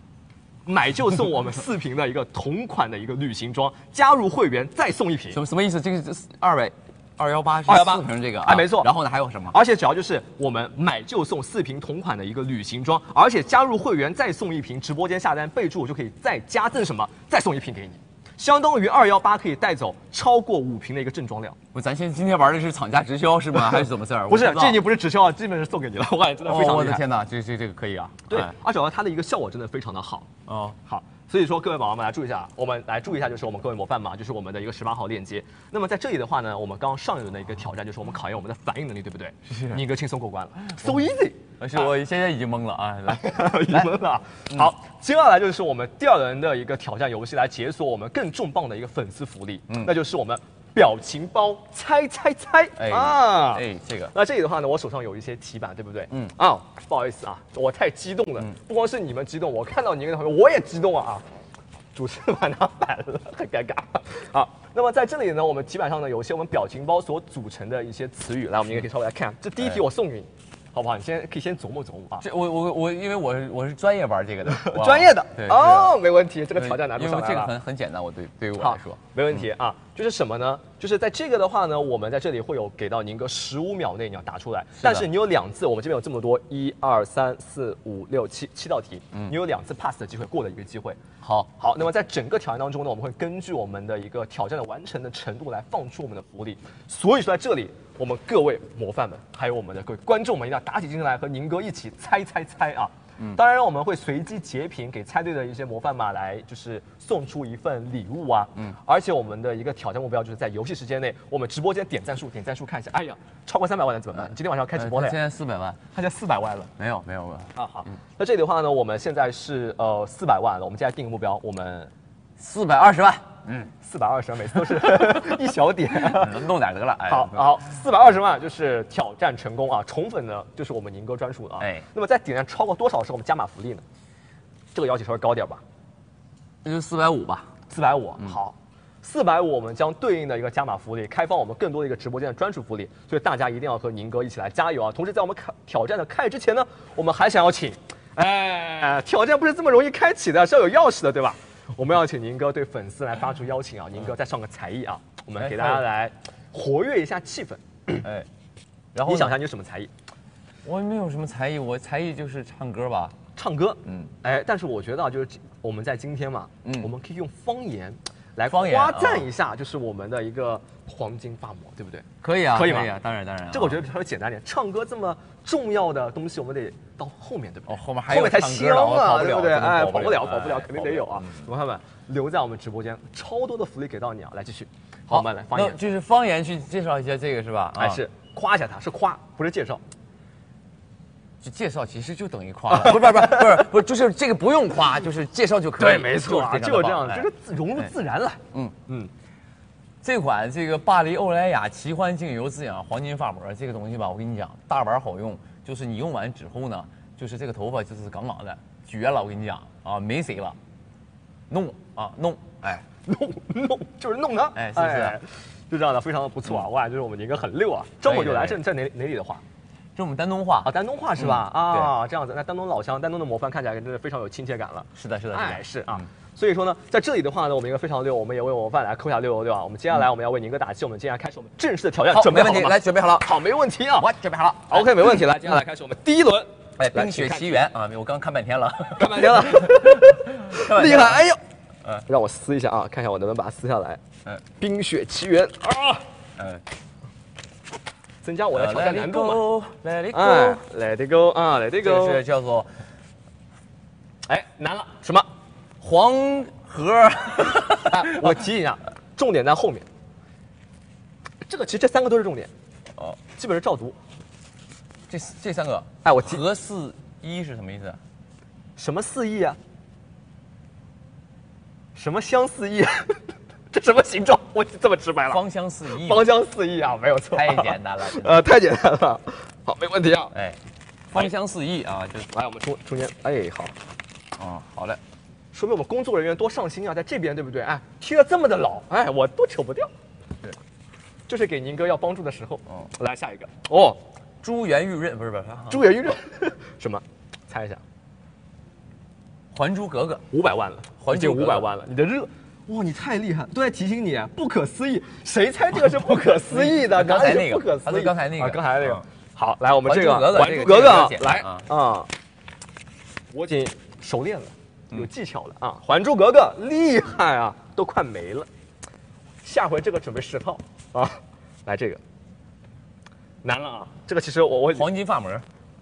买就送我们四瓶的一个同款的一个旅行装，加入会员再送一瓶，什么什么意思？这个是二百二幺八二幺八瓶这个，哎，没错。然后呢，还有什么？而且只要就是我们买就送四瓶同款的一个旅行装，而且加入会员再送一瓶，直播间下单备注就可以再加赠什么？再送一瓶给你。相当于二幺八可以带走超过五瓶的一个正装量。不，咱现今天玩的是厂家直销是吗？还是怎么事儿？不是，这已经不是直销了，基本是送给你了。我感觉真的非常我的天哪，这这这个可以啊。对，而且它的一个效果真的非常的好。哦，好。所以说，各位宝宝们来注意一下，我们来注意一下，就是我们各位模范嘛，就是我们的一个十八号链接。那么在这里的话呢，我们刚刚上一轮的一个挑战就是我们考验我们的反应能力，对不对？是。宁哥轻松过关了，so easy。而且我现在已经懵了啊，来，已经懵了。好，接下来就是我们第二轮的一个挑战游戏，来解锁我们更重磅的一个粉丝福利，嗯，那就是我们。表情包猜猜猜啊！哎，这个，那这里的话呢，我手上有一些题板，对不对？嗯啊，不好意思啊，我太激动了，不光是你们激动，我看到你们的同学，我也激动啊！主持人把它反了，很尴尬。好，那么在这里呢，我们题板上呢有一些我们表情包所组成的一些词语，来，我们也可以稍微来看。这第一题我送给你。好不好？你先可以先琢磨琢磨啊。这我我我，因为我我是专业玩这个的，专业的哦，没问题。这个挑战难度上来了。因为这个很很简单，我对对于我来说没问题啊。就是什么呢？就是在这个的话呢，我们在这里会有给到您个十五秒内你要答出来。但是你有两次，我们这边有这么多一二三四五六七七道题，你有两次 pass 的机会，过的一个机会。好，好。那么在整个挑战当中呢，我们会根据我们的一个挑战的完成的程度来放出我们的福利。所以说在这里。我们各位模范们，还有我们的各位观众们，一定要打起精神来和宁哥一起猜猜猜啊！嗯，当然我们会随机截屏给猜对的一些模范马来，就是送出一份礼物啊。嗯，而且我们的一个挑战目标就是在游戏时间内，我们直播间点赞数，点赞数看一下。哎呀，超过三百万的怎么办？今天晚上要开直播了。现在四百万，他现在四百万了。没有没有了。啊好，那这里的话呢，我们现在是呃四百万了。我们现在定个目标，我们四百二十万。嗯，四百二十万，每次都是 一小点，弄点得了。好好，四百二十万就是挑战成功啊！宠粉呢，就是我们宁哥专属的啊。哎，那么在点赞超过多少是我们加码福利呢？这个要求稍微高点吧，那就四百五吧。四百五，好，四百五我们将对应的一个加码福利，开放我们更多的一个直播间的专属福利，所以大家一定要和宁哥一起来加油啊！同时，在我们开挑战的开始之前呢，我们还想要请，哎，挑战不是这么容易开启的，是要有钥匙的，对吧？我们要请宁哥对粉丝来发出邀请啊！宁哥再上个才艺啊，我们给大家来活跃一下气氛。哎，然后你想一下你有什么才艺？我没有什么才艺，我才艺就是唱歌吧。唱歌，嗯，哎，但是我觉得啊，就是我们在今天嘛，嗯，我们可以用方言来夸赞一下，就是我们的一个黄金发膜，对不对？可以啊，可以啊？当然当然。这个我觉得稍微简单点，唱歌这么重要的东西，我们得到后面对不对？哦，后面还有后面才香啊，对不对？哎，跑不了，跑不了，肯定得有啊！同学们，留在我们直播间，超多的福利给到你啊！来继续，好，我们来方言，就是方言去介绍一下这个是吧？还是夸一下他，是夸，不是介绍。就介绍其实就等于夸，不是不是不是不是不是，就是这个不用夸，就是介绍就可以。对，没错，就这样，就是融入自然了。嗯嗯，这款这个巴黎欧莱雅奇幻精油滋养黄金发膜，这个东西吧，我跟你讲，大玩好用，就是你用完之后呢，就是这个头发就是杠杠的，绝了！我跟你讲啊，没谁了，弄啊弄，哎弄弄就是弄它，哎是不是？就这样的，非常的不错啊！我感觉就是我们宁哥很溜啊，张口就来，这在哪哪里的话？这是我们丹东话。啊，丹东话是吧？啊，这样子，那丹东老乡，丹东的模范看起来真的非常有亲切感了。是的，是的，哎，是啊。所以说呢，在这里的话呢，我们一个非常六，我们也为我们范来扣下六六六啊。我们接下来我们要为宁哥打气，我们接下来开始我们正式的挑战，准备好了来，准备好了，好，没问题啊，我准备好了，OK，没问题，来，接下来开始我们第一轮，哎，冰雪奇缘啊，我刚看半天了，看半天了，厉害，哎呦，嗯，让我撕一下啊，看一下我能不能把它撕下来，嗯，冰雪奇缘。啊，嗯。增加我的挑战难度嘛？Let it go，Let it go 啊，Let it go，是叫做，哎，难了，什么？黄河？我提醒一下，重点在后面。这个其实这三个都是重点，哦，基本是照读。这这三个，哎，我和四一是什么意思？什么四翼啊？什么相似翼？这什么形状？我这么直白了。芳香四溢，芳香四溢啊，没有错。太简单了，呃，太简单了。好，没问题啊。哎，芳香四溢啊，就是来我们中中间。哎，好。哦，好嘞。说明我们工作人员多上心啊，在这边对不对？哎，贴的这么的牢，哎，我都扯不掉。对，就是给宁哥要帮助的时候。哦，来下一个。哦，珠圆玉润，不是不是，珠圆玉润，什么？猜一下。《还珠格格》五百万了，还珠五百万了，你的热。哇，你太厉害！都在提醒你，不可思议。谁猜这个是不可思议的？刚才那个，不可思议。刚才那个，刚才那个。好，来我们这个《还珠格格》来啊！我已经熟练了，有技巧了啊！《还珠格格》厉害啊，都快没了。下回这个准备十套啊！来这个，难了啊！这个其实我我黄金发膜，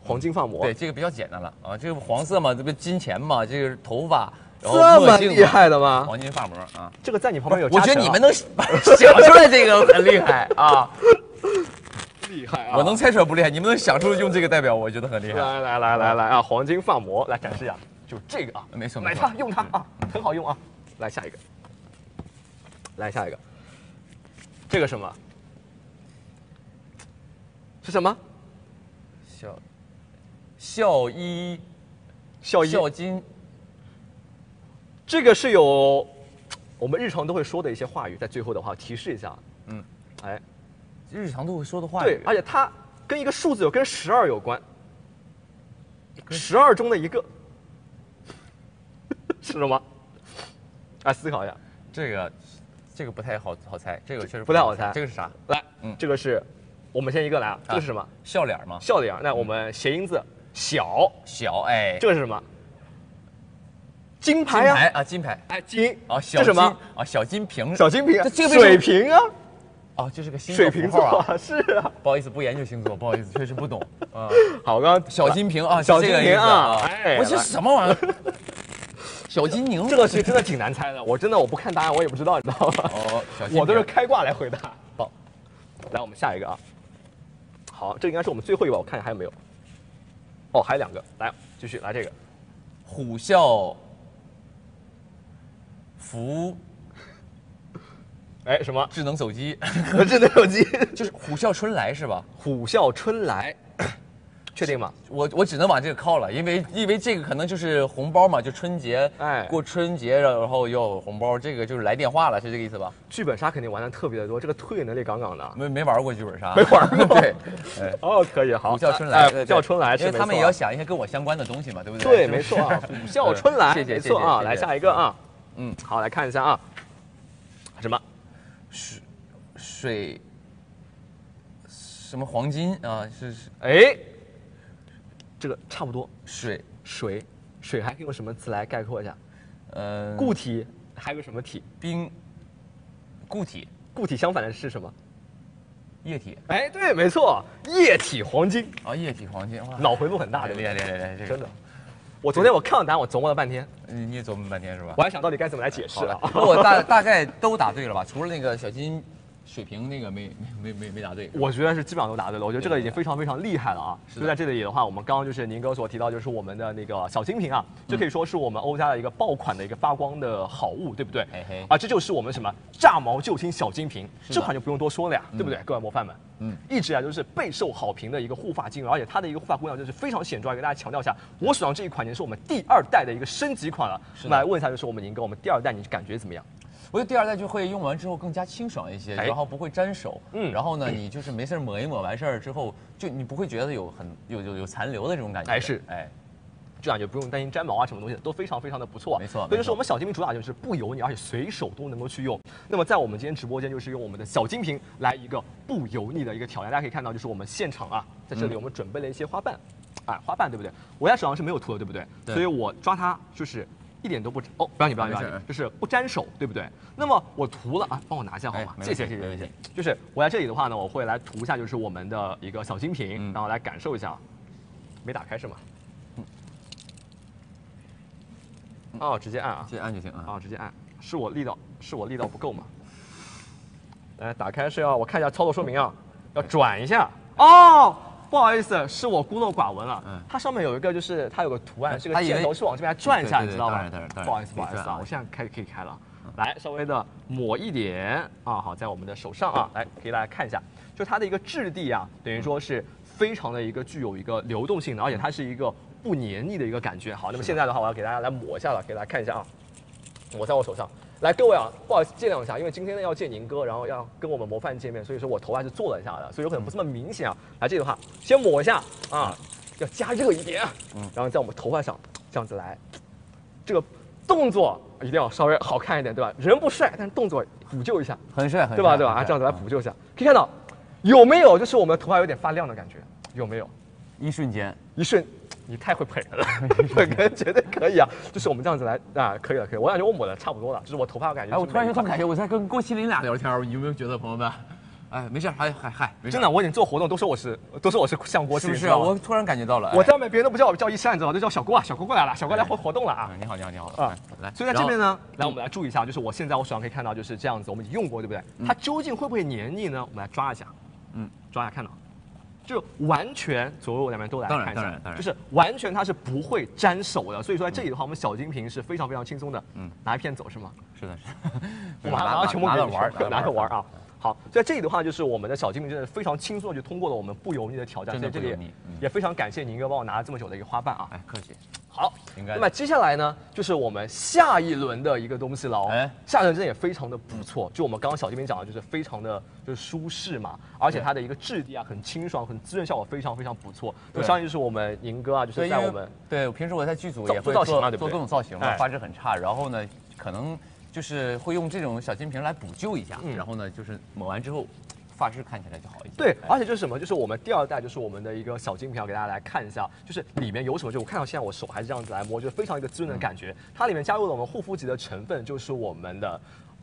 黄金发膜，对，这个比较简单了啊。这个黄色嘛，这不金钱嘛，这个头发。这么厉害的吗？黄金发膜啊，这个在你旁边有。我觉得你们能想出来这个 很厉害啊，厉害啊！我能猜出来不厉害，你们能想出用这个代表，我觉得很厉害。来来来来来啊，黄金发膜来展示一下，就这个啊，没错，买它用它啊，很好用啊。来下一个，来下一个，这个什么？是什么？孝孝衣孝衣孝金。这个是有我们日常都会说的一些话语，在最后的话提示一下，嗯，哎，日常都会说的话语，对，而且它跟一个数字有跟十二有关，十二中的一个。是什么？来思考一下，这个这个不太好好猜，这个确实不太好猜，这个是啥？来，嗯，这个是我们先一个来啊，这是什么？笑脸吗？笑脸，那我们谐音字小。小，哎，这个是什么？金牌啊。啊金牌。哎金。啊小什么？啊小金瓶。小金瓶这这个水瓶啊。哦，这是个星水瓶座啊，是啊。不好意思，不研究星座，不好意思，确实不懂。啊，好，我刚刚小金瓶啊，小金瓶啊，哎，我这什么玩意儿？小金宁，这个是真的挺难猜的，我真的我不看答案我也不知道，你知道吗？哦，小金 我都是开挂来回答。好，来我们下一个啊。好，这应该是我们最后一把，我看一下还有没有。哦，还有两个，来继续来这个，虎啸福，哎什么？智能手机？智能手机 就是虎啸春来是吧？虎啸春来。确定吗？我我只能往这个靠了，因为因为这个可能就是红包嘛，就春节，哎，过春节然后要有红包，这个就是来电话了，是这个意思吧？剧本杀肯定玩的特别的多，这个推理能力杠杠的。没没玩过剧本杀，没玩过。对，哦，可以，好，虎啸春来，叫春来，因为他们也要想一些跟我相关的东西嘛，对不对？对，没错啊，虎啸春来，谢谢，没错啊，来下一个啊，嗯，好，来看一下啊，什么？水水什么黄金啊？是是，哎。这个差不多，水水水还可以用什么词来概括一下？呃，固体还有个什么体？冰。固体，固体相反的是什么？液体。哎，对，没错，液体黄金。啊，液体黄金，哇，脑回路很大，厉害厉害厉害，真的。我昨天我看到答案，我琢磨了半天。你也琢磨半天是吧？我还想到底该怎么来解释。我大大概都答对了吧？除了那个小金。水平那个没没没没答对，我觉得是基本上都答对了。我觉得这个已经非常非常厉害了啊！就在这里的话，我们刚刚就是宁哥所提到，就是我们的那个小金瓶啊，就可以说是我们欧家的一个爆款的一个发光的好物，对不对？啊，这就是我们什么炸毛救星小金瓶，这款就不用多说了呀，对不对？各位模范们，嗯，一直啊就是备受好评的一个护发精油，而且它的一个护发功效就是非常显著，给大家强调一下，我手上这一款已经是我们第二代的一个升级款了。我们来问一下，就是我们宁哥，我们第二代你感觉怎么样？我觉得第二代就会用完之后更加清爽一些，然后不会粘手。嗯，然后呢，你就是没事抹一抹完事儿之后，就你不会觉得有很有有有残留的这种感觉。哎是，哎，这样就不用担心粘毛啊什么东西，都非常非常的不错。没错，所以就是我们小金瓶主打就是不油腻，而且随手都能够去用。那么在我们今天直播间就是用我们的小金瓶来一个不油腻的一个挑战。大家可以看到，就是我们现场啊，在这里我们准备了一些花瓣，哎，花瓣对不对？我在手上是没有涂的，对不对？对。所以我抓它就是。一点都不哦，不要紧不要紧，就是不沾手，对不对？那么我涂了啊，帮我拿一下好吗？谢谢谢谢谢谢。就是我在这里的话呢，我会来涂一下，就是我们的一个小金瓶，然后来感受一下。没打开是吗？哦，直接按啊，直接按就行啊。啊，直接按，是我力道是我力道不够嘛？来，打开是要我看一下操作说明啊，要转一下哦。不好意思，是我孤陋寡闻了。嗯，它上面有一个，就是它有个图案，这个箭头是往这边转一下，你知道吗？不好意思，不好意思啊，我现在开可以开了。来，稍微的抹一点啊，好，在我们的手上啊，来给大家看一下，就它的一个质地啊，等于说是非常的一个具有一个流动性的，而且它是一个不黏腻的一个感觉。好，那么现在的话，我要给大家来抹一下了，给大家看一下啊，抹在我手上。来，各位啊，不好意思，见谅一下，因为今天呢要见宁哥，然后要跟我们模范见面，所以说我头还是做了一下的，所以有可能不这么明显啊。来，这个的话，先抹一下啊，要加热一点，嗯，然后在我们头发上这样子来，这个动作一定要稍微好看一点，对吧？人不帅，但是动作补救一下，很帅，很对吧？对吧？啊，这样子来补救一下，可以看到有没有？就是我们的头发有点发亮的感觉，有没有？一瞬间，一瞬。你太会配了，本人绝对可以啊！就是我们这样子来啊，可以了，可以。我感觉我抹的差不多了，就是我头发我感觉。哎，我突然有种感觉，我在跟郭麒麟俩聊天，你有没有觉得，朋友们？哎，没事，还还还，真的，我已经做活动都说我是，都说我是像郭麒麟，是啊，我突然感觉到了。我在外面别人都不叫我叫一山，你知道吗？都叫小郭啊，小郭过来了，小郭来活活动了啊！你好，你好，你好啊！来，所以在这边呢，来我们来注意一下，就是我现在我手上可以看到就是这样子，我们已经用过，对不对？它究竟会不会黏腻呢？我们来抓一下，嗯，抓一下看到。就完全左右两边都来看一下，就是完全它是不会粘手的，所以说在这里的话，我们小金瓶是非常非常轻松的，嗯，拿一片走是吗？是的，是。我拿拿全部拿着玩，拿着玩啊。好，在这里的话，就是我们的小金瓶真的非常轻松的就通过了我们不油腻的挑战，在这里也非常感谢宁哥帮我拿了这么久的一个花瓣啊，哎，客气。好，应该那么接下来呢，就是我们下一轮的一个东西了。哎，下一轮真的也非常的不错。就我们刚刚小金瓶讲的，就是非常的就是舒适嘛，而且它的一个质地啊很清爽，很滋润效果非常非常不错。就相当于就是我们宁哥啊，就是在我们对，平时我在剧组也会做做各种造型嘛，发质很差，然后呢，可能就是会用这种小金瓶来补救一下，然后呢，就是抹完之后。发质看起来就好一些。对，而且就是什么，就是我们第二代，就是我们的一个小金瓶，给大家来看一下，就是里面有什么。就我看到现在我手还是这样子来摸，就是非常一个滋润的感觉。它里面加入了我们护肤级的成分，就是我们的，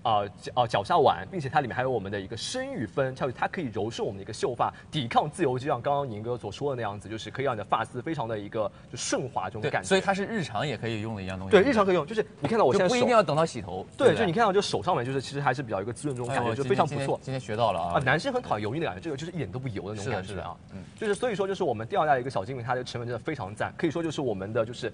啊啊角下碗，并且它里面还有我们的一个生育酚，它它可以柔顺我们的一个秀发，抵抗自由基，像刚刚宁哥所说的那样子，就是可以让你的发丝非常的一个就顺滑这种感觉。所以它是日常也可以用的一样东西。对，日常可以用，就是你看到我现在不一定要等到洗头。对，就你看到就手上面就是其实还是比较一个滋润这种感觉，就非常不错。今天学到了啊！男生很讨厌油腻的感觉，这个就是一点都不油的那种感觉啊。嗯，就是所以说就是我们第二代的一个小精灵，它的成分真的非常赞，可以说就是我们的就是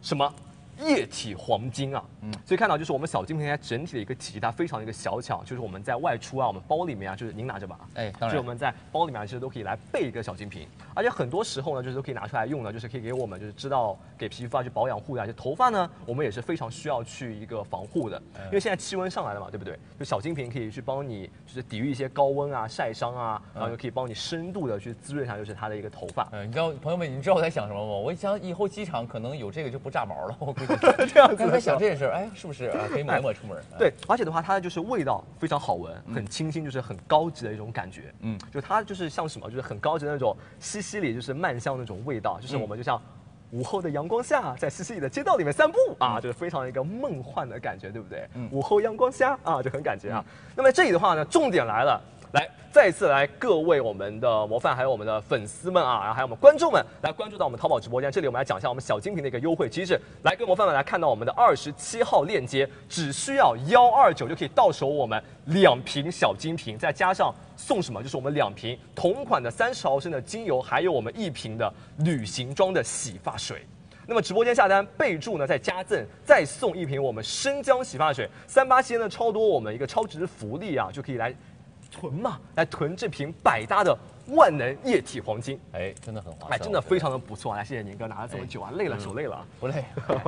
什么。液体黄金啊，嗯，所以看到就是我们小金瓶它整体的一个体积，它非常的一个小巧，就是我们在外出啊，我们包里面啊，就是您拿着吧，哎，当然，就是我们在包里面其实都可以来备一个小金瓶，而且很多时候呢，就是都可以拿出来用的，就是可以给我们就是知道给皮肤啊去保养护啊，就头发呢，我们也是非常需要去一个防护的，因为现在气温上来了嘛，对不对？就小金瓶可以去帮你就是抵御一些高温啊、晒伤啊，然后又可以帮你深度的去滋润一下就是它的一个头发。嗯，你知道朋友们，你知道我在想什么吗？我想以后机场可能有这个就不炸毛了，我 这样子。在想这件事，哎，是不是啊？可以买一抹出门？对，而且的话，它就是味道非常好闻，很清新，就是很高级的一种感觉。嗯，就它就是像什么，就是很高级的那种西西里，就是曼香那种味道。就是我们就像午后的阳光下，在西西里的街道里面散步啊，就是非常一个梦幻的感觉，对不对？嗯，午后阳光下啊，就很感觉啊。那么这里的话呢，重点来了。来，再次来各位我们的模范，还有我们的粉丝们啊，然后还有我们观众们，来关注到我们淘宝直播间。这里我们来讲一下我们小精品的一个优惠机制。来，各位模范们来看到我们的二十七号链接，只需要幺二九就可以到手我们两瓶小精品，再加上送什么？就是我们两瓶同款的三十毫升的精油，还有我们一瓶的旅行装的洗发水。那么直播间下单备注呢，再加赠再送一瓶我们生姜洗发水。三八期间呢，超多我们一个超值福利啊，就可以来。囤嘛，来囤这瓶百搭的万能液体黄金，哎，真的很划算，哎，真的非常的不错。来，谢谢宁哥拿了这么久啊，累了，手累了，不累。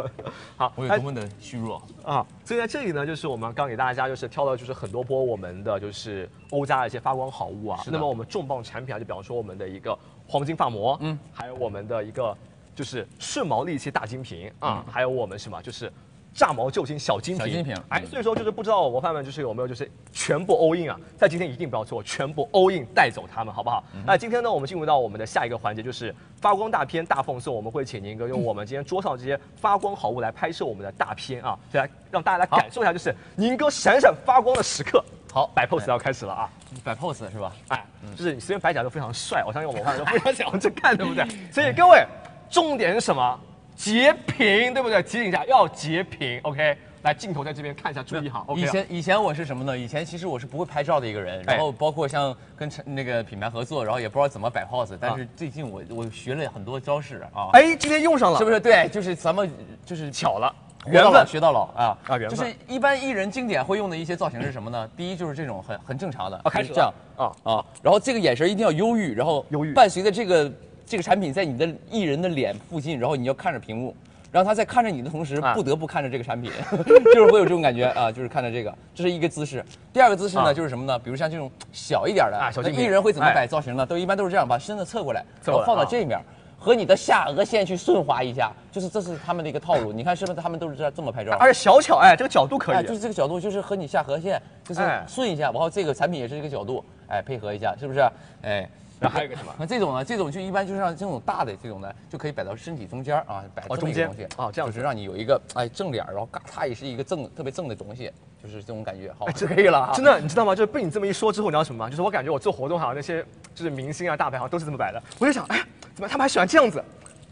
好，我有多么的虚弱啊！所以在这里呢，就是我们刚给大家就是挑了就是很多波我们的就是欧家的一些发光好物啊。那么我们重磅产品啊，就比方说我们的一个黄金发膜，嗯，还有我们的一个就是顺毛利器大金瓶啊，还有我们什么就是。炸毛救星小金瓶，哎，所以说就是不知道模范们就是有没有就是全部 all in 啊，在今天一定不要错，全部 all in 带走他们，好不好？那今天呢，我们进入到我们的下一个环节，就是发光大片大放送，我们会请宁哥用我们今天桌上这些发光好物来拍摄我们的大片啊，来让大家来感受一下，就是宁哥闪闪发光的时刻。好，摆 pose 要开始了啊，摆 pose 是吧？哎，就是你随便摆起来都非常帅，我相信我们模范都非常想要去看，对不对？所以各位，重点是什么？截屏对不对？提醒一下，要截屏。OK，来镜头在这边看一下，注意好。以前以前我是什么呢？以前其实我是不会拍照的一个人，然后包括像跟那个品牌合作，然后也不知道怎么摆 pose。但是最近我我学了很多招式啊。哎，今天用上了，是不是？对，就是咱们就是巧了，缘分学到老啊啊！缘分。就是一般艺人经典会用的一些造型是什么呢？第一就是这种很很正常的啊，开始这样啊啊，然后这个眼神一定要忧郁，然后忧郁伴随着这个这个产品在你的艺人的脸附近，然后你要看着屏幕。然后他在看着你的同时，不得不看着这个产品，就是会有这种感觉啊，就是看着这个，这是一个姿势。第二个姿势呢，就是什么呢？比如像这种小一点的，小艺人会怎么摆造型呢？都一般都是这样，把身子侧过来，然后放到这面，和你的下颚线去顺滑一下，就是这是他们的一个套路。你看是不是他们都是这样这么拍照？而且小巧，哎，这个角度可以，就是这个角度，就是和你下颌线就是顺一下，然后这个产品也是这个角度，哎，配合一下，是不是？哎。然后还有一个什么？那这种呢？这种就一般就是让这种大的这种呢，就可以摆到身体中间啊，摆这么一个东西啊，这样就是让你有一个哎正脸，然后嘎嚓也是一个正特别正的东西，就是这种感觉，好，就可以了。真的，你知道吗？就是被你这么一说之后，你知道什么吗？就是我感觉我做活动好像那些就是明星啊、大牌好像都是这么摆的。我就想，哎，怎么他们还喜欢这样子，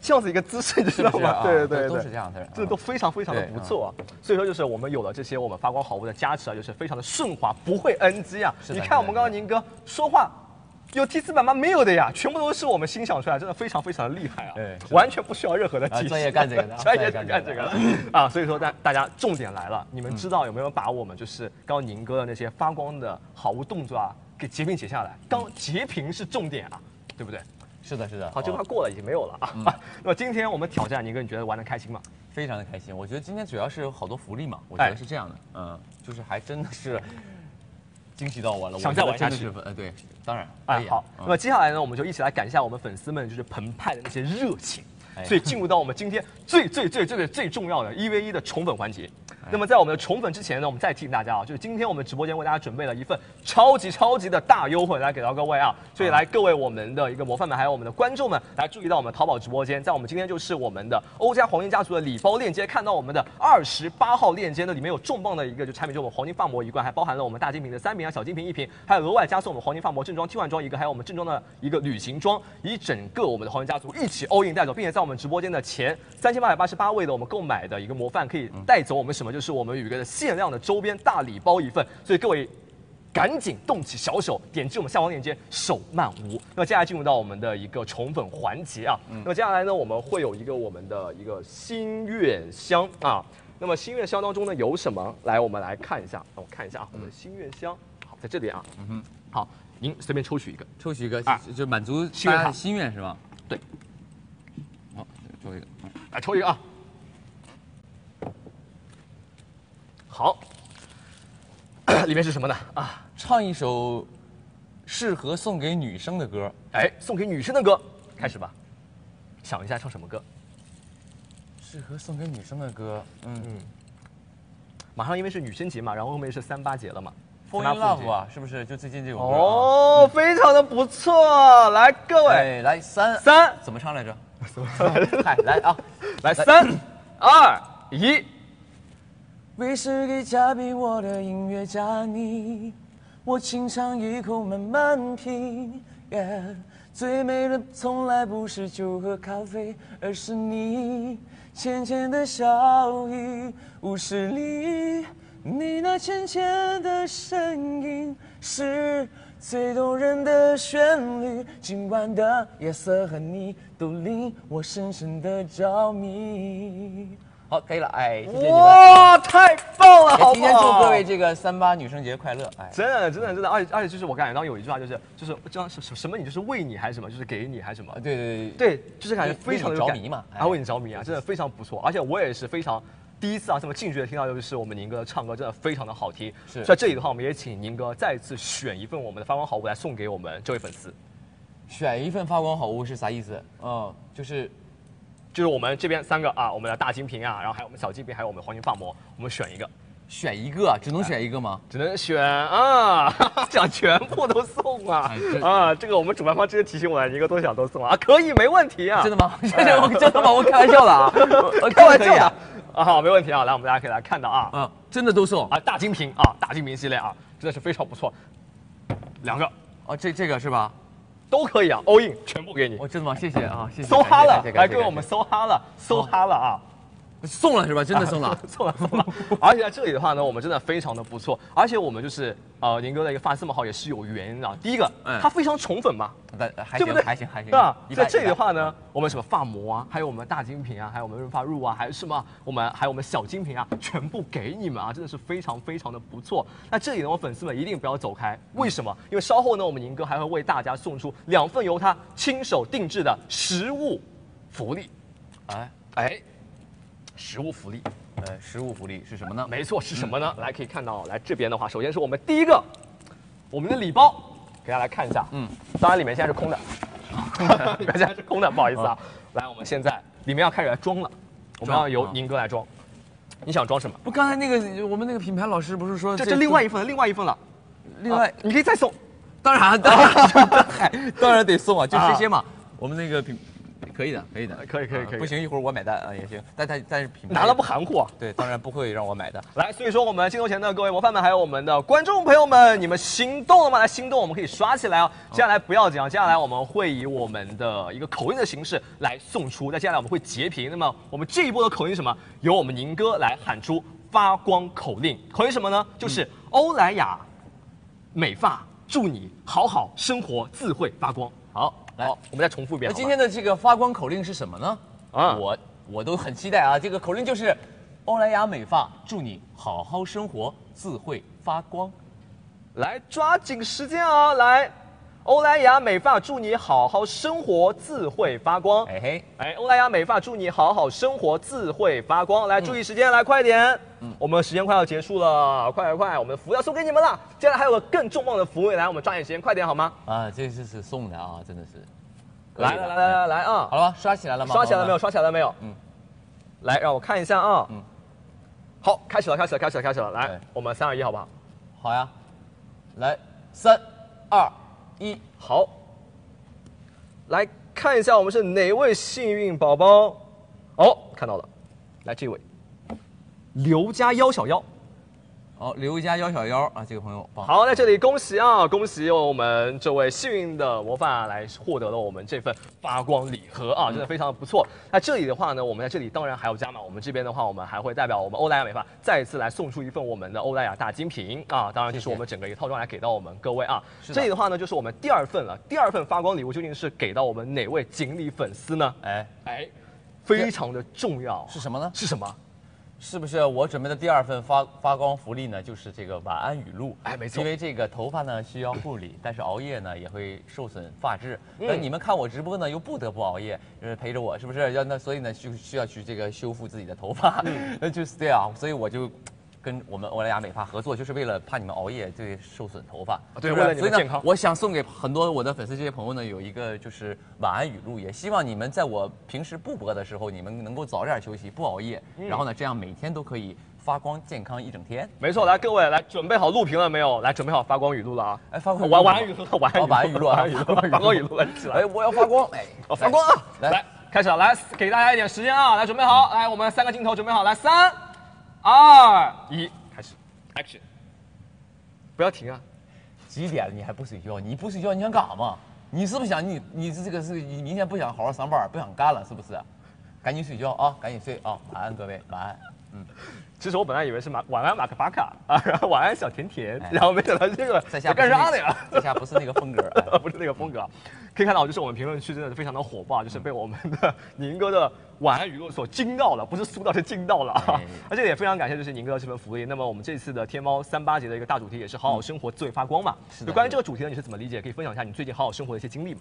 这样子一个姿势，你知道吗？对对对，都是这样的人，这都非常非常的不错啊。所以说，就是我们有了这些我们发光好物的加持啊，就是非常的顺滑，不会 NG 啊。你看我们刚刚宁哥说话。有提词板吗？没有的呀，全部都是我们新想出来，真的非常非常的厉害啊！对，完全不需要任何的提专业干这个的，专业干这个的啊！所以说大大家重点来了，你们知道有没有把我们就是刚刚宁哥的那些发光的好物动作啊给截屏截下来？刚截屏是重点啊，对不对？是的，是的。好，这块过了，已经没有了啊。那么今天我们挑战宁哥，你觉得玩的开心吗？非常的开心。我觉得今天主要是有好多福利嘛，我觉得是这样的，嗯，就是还真的是。惊喜到我了，想再玩下去。呃，对，当然，哎，好。那么接下来呢，我们就一起来感谢我们粉丝们，就是澎湃的那些热情。所以进入到我们今天最最最最最最重要的一 v 一的宠粉环节。那么在我们的宠粉之前呢，我们再提醒大家啊，就是今天我们直播间为大家准备了一份超级超级的大优惠来给到各位啊，所以来各位我们的一个模范们，还有我们的观众们，来注意到我们淘宝直播间，在我们今天就是我们的欧家黄金家族的礼包链接，看到我们的二十八号链接呢，里面有重磅的一个就产品，就我们黄金发膜一罐，还包含了我们大金瓶的三瓶啊，小金瓶一瓶，还有额外加送我们黄金发膜正装替换装一个，还有我们正装的一个旅行装，以整个我们的黄金家族一起 all in 带走，并且在我们直播间的前三千八百八十八位的我们购买的一个模范可以带走我们什么，就是我们宇哥的限量的周边大礼包一份，所以各位。赶紧动起小手，点击我们下方链接，手慢无。那么接下来进入到我们的一个宠粉环节啊。那么接下来呢，我们会有一个我们的一个心愿箱啊。那么心愿箱当中呢有什么？来，我们来看一下。让我看一下啊，我们的心愿箱，好，在这里啊。嗯哼。好，您随便抽取一个，抽取一个啊，就满足心愿心愿是吧？对。好，抽一个，来抽一个啊。好。里面是什么呢？啊。唱一首适合送给女生的歌，哎，送给女生的歌，开始吧。想一下唱什么歌？适合送给女生的歌，嗯嗯。马上因为是女生节嘛，然后后面是三八节了嘛。Fall in Love 啊，是不是？就最近这首歌。哦，非常的不错。来，各位，来三三，怎么唱来着？嗨，来啊，来三二一。威士忌加冰，我的音乐加你。我轻尝一口，慢慢品。最美的从来不是酒和咖啡，而是你浅浅的笑意。舞室里，你那浅浅的声音是最动人的旋律。今晚的夜色和你，都令我深深的着迷。好，可以了，哎，谢谢你们，哇，太棒了，好提前祝各位这个三八女生节快乐，哎，真的，真的，真的，而且而且就是我感觉到有一句话就是就是这样什什什么你就是为你还是什么就是给你还是什么，对对对对，就是感觉非常的着迷嘛，啊，为你着迷啊，真的非常不错，而且我也是非常第一次啊这么近距离听到就是我们宁哥唱歌真的非常的好听，是，在这里的话我们也请宁哥再次选一份我们的发光好物来送给我们这位粉丝，选一份发光好物是啥意思？嗯，就是。就是我们这边三个啊，我们的大金瓶啊，然后还有我们小金瓶，还有我们黄金发膜，我们选一个，选一个，只能选一个吗？只能选啊，想全部都送啊。啊！这个我们主办方直接提醒我了，一个都想都送啊，可以，没问题啊，真的吗？真的真的吗？我开玩笑的啊，开玩笑的。啊，好，没问题啊，来，我们大家可以来看到啊，嗯，真的都送。啊，大金瓶啊，大金瓶系列啊，真的是非常不错，两个。哦，这这个是吧？都可以啊，all in 全部给你。哦，真的吗？谢谢啊，谢谢。搜哈了，来各位，我们搜哈了，搜哈了啊。送了是吧？真的 送了，送了送了。而且在这里的话呢，我们真的非常的不错。而且我们就是呃，宁哥的一个发这么好也是有原因的。第一个，他非常宠粉嘛，对不对？还行还行。在这里的话呢，我们什么发膜啊，还有我们大精品啊，还有我们润发乳啊，还有什么？我们还有我们小精品啊，全部给你们啊，真的是非常非常的不错。那这里呢，我粉丝们一定不要走开。为什么？因为稍后呢，我们宁哥还会为大家送出两份由他亲手定制的实物福利。哎哎。实物福利，呃，实物福利是什么呢？没错，是什么呢？来，可以看到，来这边的话，首先是我们第一个，我们的礼包，给大家来看一下。嗯，当然里面现在是空的，里面现在是空的，不好意思啊。来，我们现在里面要开始来装了，我们要由宁哥来装。你想装什么？不，刚才那个我们那个品牌老师不是说这这另外一份，另外一份了，另外你可以再送。当然，当然，当然得送啊，就这些嘛。我们那个品。可以的，可以的，可以可以可以，不行一会儿我买单啊也行，但但但是品拿了不含糊啊，对，当然不会让我买的。来，所以说我们镜头前的各位模范们，还有我们的观众朋友们，你们心动了吗？来，心动我们可以刷起来啊。接下来不要紧啊，接下来我们会以我们的一个口令的形式来送出，那接下来我们会截屏。那么我们这一波的口令是什么？由我们宁哥来喊出发光口令，口令什么呢？就是欧莱雅美发，祝你好好生活，自会发光。好。来，我们再重复一遍。那今天的这个发光口令是什么呢？啊，我我都很期待啊！这个口令就是，欧莱雅美发祝你好好生活，自会发光。来，抓紧时间啊！来。欧莱雅美发祝你好好生活，自会发光。哎嘿，哎，欧莱雅美发祝你好好生活，自会发光。来，注意时间，来快点。嗯，我们时间快要结束了，快快快，我们的服务要送给你们了。接下来还有个更重磅的服务，来，我们抓紧时间，快点好吗？啊，这次是送的啊，真的是。来来来来来来啊！好了，刷起来了吗？刷起来了没有？刷起来了没有？嗯。来，让我看一下啊。嗯。好，开始了，开始了，开始了，开始了。来，我们三二一，好不好？好呀。来，三二一，好。来看一下，我们是哪位幸运宝宝？哦，看到了。来，这位，刘家幺小幺。好，刘家幺小幺啊，这个朋友好，在这里恭喜啊，恭喜我们这位幸运的模范来获得了我们这份发光礼盒啊，真的非常的不错。那这里的话呢，我们在这里当然还要加码，我们这边的话，我们还会代表我们欧莱雅美发再一次来送出一份我们的欧莱雅大金瓶啊，当然就是我们整个一个套装来给到我们各位啊。这里的话呢，就是我们第二份了，第二份发光礼物究竟是给到我们哪位锦鲤粉丝呢？哎哎，非常的重要，是什么呢？是什么？是不是我准备的第二份发发光福利呢？就是这个晚安语录。哎，没错。因为这个头发呢需要护理，但是熬夜呢也会受损发质。那你们看我直播呢，又不得不熬夜，就是陪着我，是不是？要那所以呢，就需要去这个修复自己的头发。那就是这样，所以我就。跟我们欧莱雅美发合作，就是为了怕你们熬夜对受损头发，对，为了你们健康。我想送给很多我的粉丝这些朋友呢，有一个就是晚安语录，也希望你们在我平时不播的时候，你们能够早点休息，不熬夜，然后呢，这样每天都可以发光健康一整天。没错，来各位来准备好录屏了没有？来准备好发光语录了啊！哎，发光晚晚安语录，晚安语录，晚安语录，发光语录来起来！哎，我要发光，哎，发光啊！来，开始了，来给大家一点时间啊！来准备好，来我们三个镜头准备好，来三、二、一。开始 Action！不要停啊！几点了你还不睡觉？你不睡觉你想干啥嘛？你是不是想你你是这个是你明天不想好好上班，不想干了是不是？赶紧睡觉啊！赶紧睡啊！晚安各位，晚安。嗯。其实我本来以为是马晚安马克巴卡 啊，然后晚安小甜甜，然后没想到这个在下干啥的呀？在下不是那个风格，不是那个风格。可以看到，就是我们评论区真的是非常的火爆，就是被我们的宁哥的晚安语录所惊到了，不是苏到，是惊到了啊！而且也非常感谢，就是宁哥的这份福利。那么我们这次的天猫三八节的一个大主题也是好好生活，自会发光嘛。就关于这个主题呢，你是怎么理解？可以分享一下你最近好好生活的一些经历吗？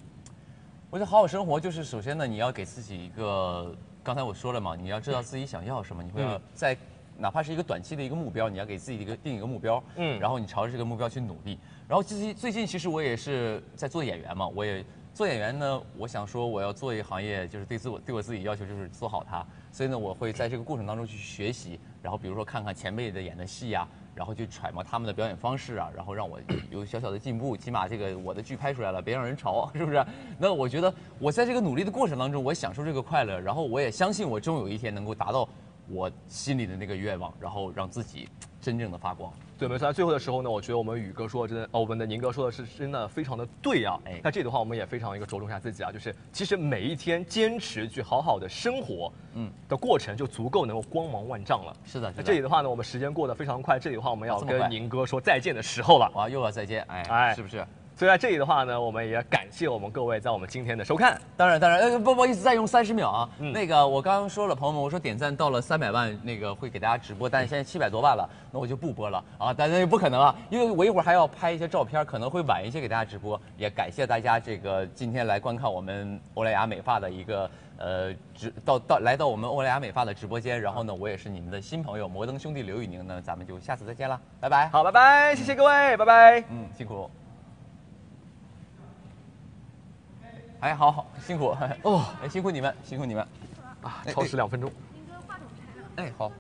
我觉得好好生活就是首先呢，你要给自己一个，刚才我说了嘛，你要知道自己想要什么，你会要在。哪怕是一个短期的一个目标，你要给自己一个定一个目标，嗯，然后你朝着这个目标去努力。然后最近最近其实我也是在做演员嘛，我也做演员呢。我想说我要做一个行业，就是对自我对我自己要求就是做好它。所以呢，我会在这个过程当中去学习，然后比如说看看前辈的演的戏呀，然后去揣摩他们的表演方式啊，然后让我有小小的进步。起码这个我的剧拍出来了，别让人嘲，是不是？那我觉得我在这个努力的过程当中，我享受这个快乐，然后我也相信我终有一天能够达到。我心里的那个愿望，然后让自己真正的发光。对，没错。最后的时候呢，我觉得我们宇哥说的真的，哦，我们的宁哥说的是真的非常的对啊。哎，那这里的话，我们也非常一个着重一下自己啊，就是其实每一天坚持去好好的生活，嗯，的过程就足够能够光芒万丈了。是的。那这里的话呢，我们时间过得非常快，这里的话我们要跟宁哥说再见的时候了。哇，又要再见，哎，哎，是不是？所以在这里的话呢，我们也感谢我们各位在我们今天的收看。当然，当然，呃，不不好意思，再用三十秒啊。那个，我刚刚说了，朋友们，我说点赞到了三百万，那个会给大家直播，但是现在七百多万了，那我就不播了啊。但是不可能啊，因为我一会儿还要拍一些照片，可能会晚一些给大家直播。也感谢大家这个今天来观看我们欧莱雅美发的一个呃直到到来到我们欧莱雅美发的直播间。然后呢，我也是你们的新朋友摩登兄弟刘宇宁，那咱们就下次再见了，拜拜。好，拜拜，谢谢各位，拜拜。嗯，辛苦。哎，好好辛苦 哦，哎，辛苦你们，辛苦你们，啊，超时两分钟。哎，好。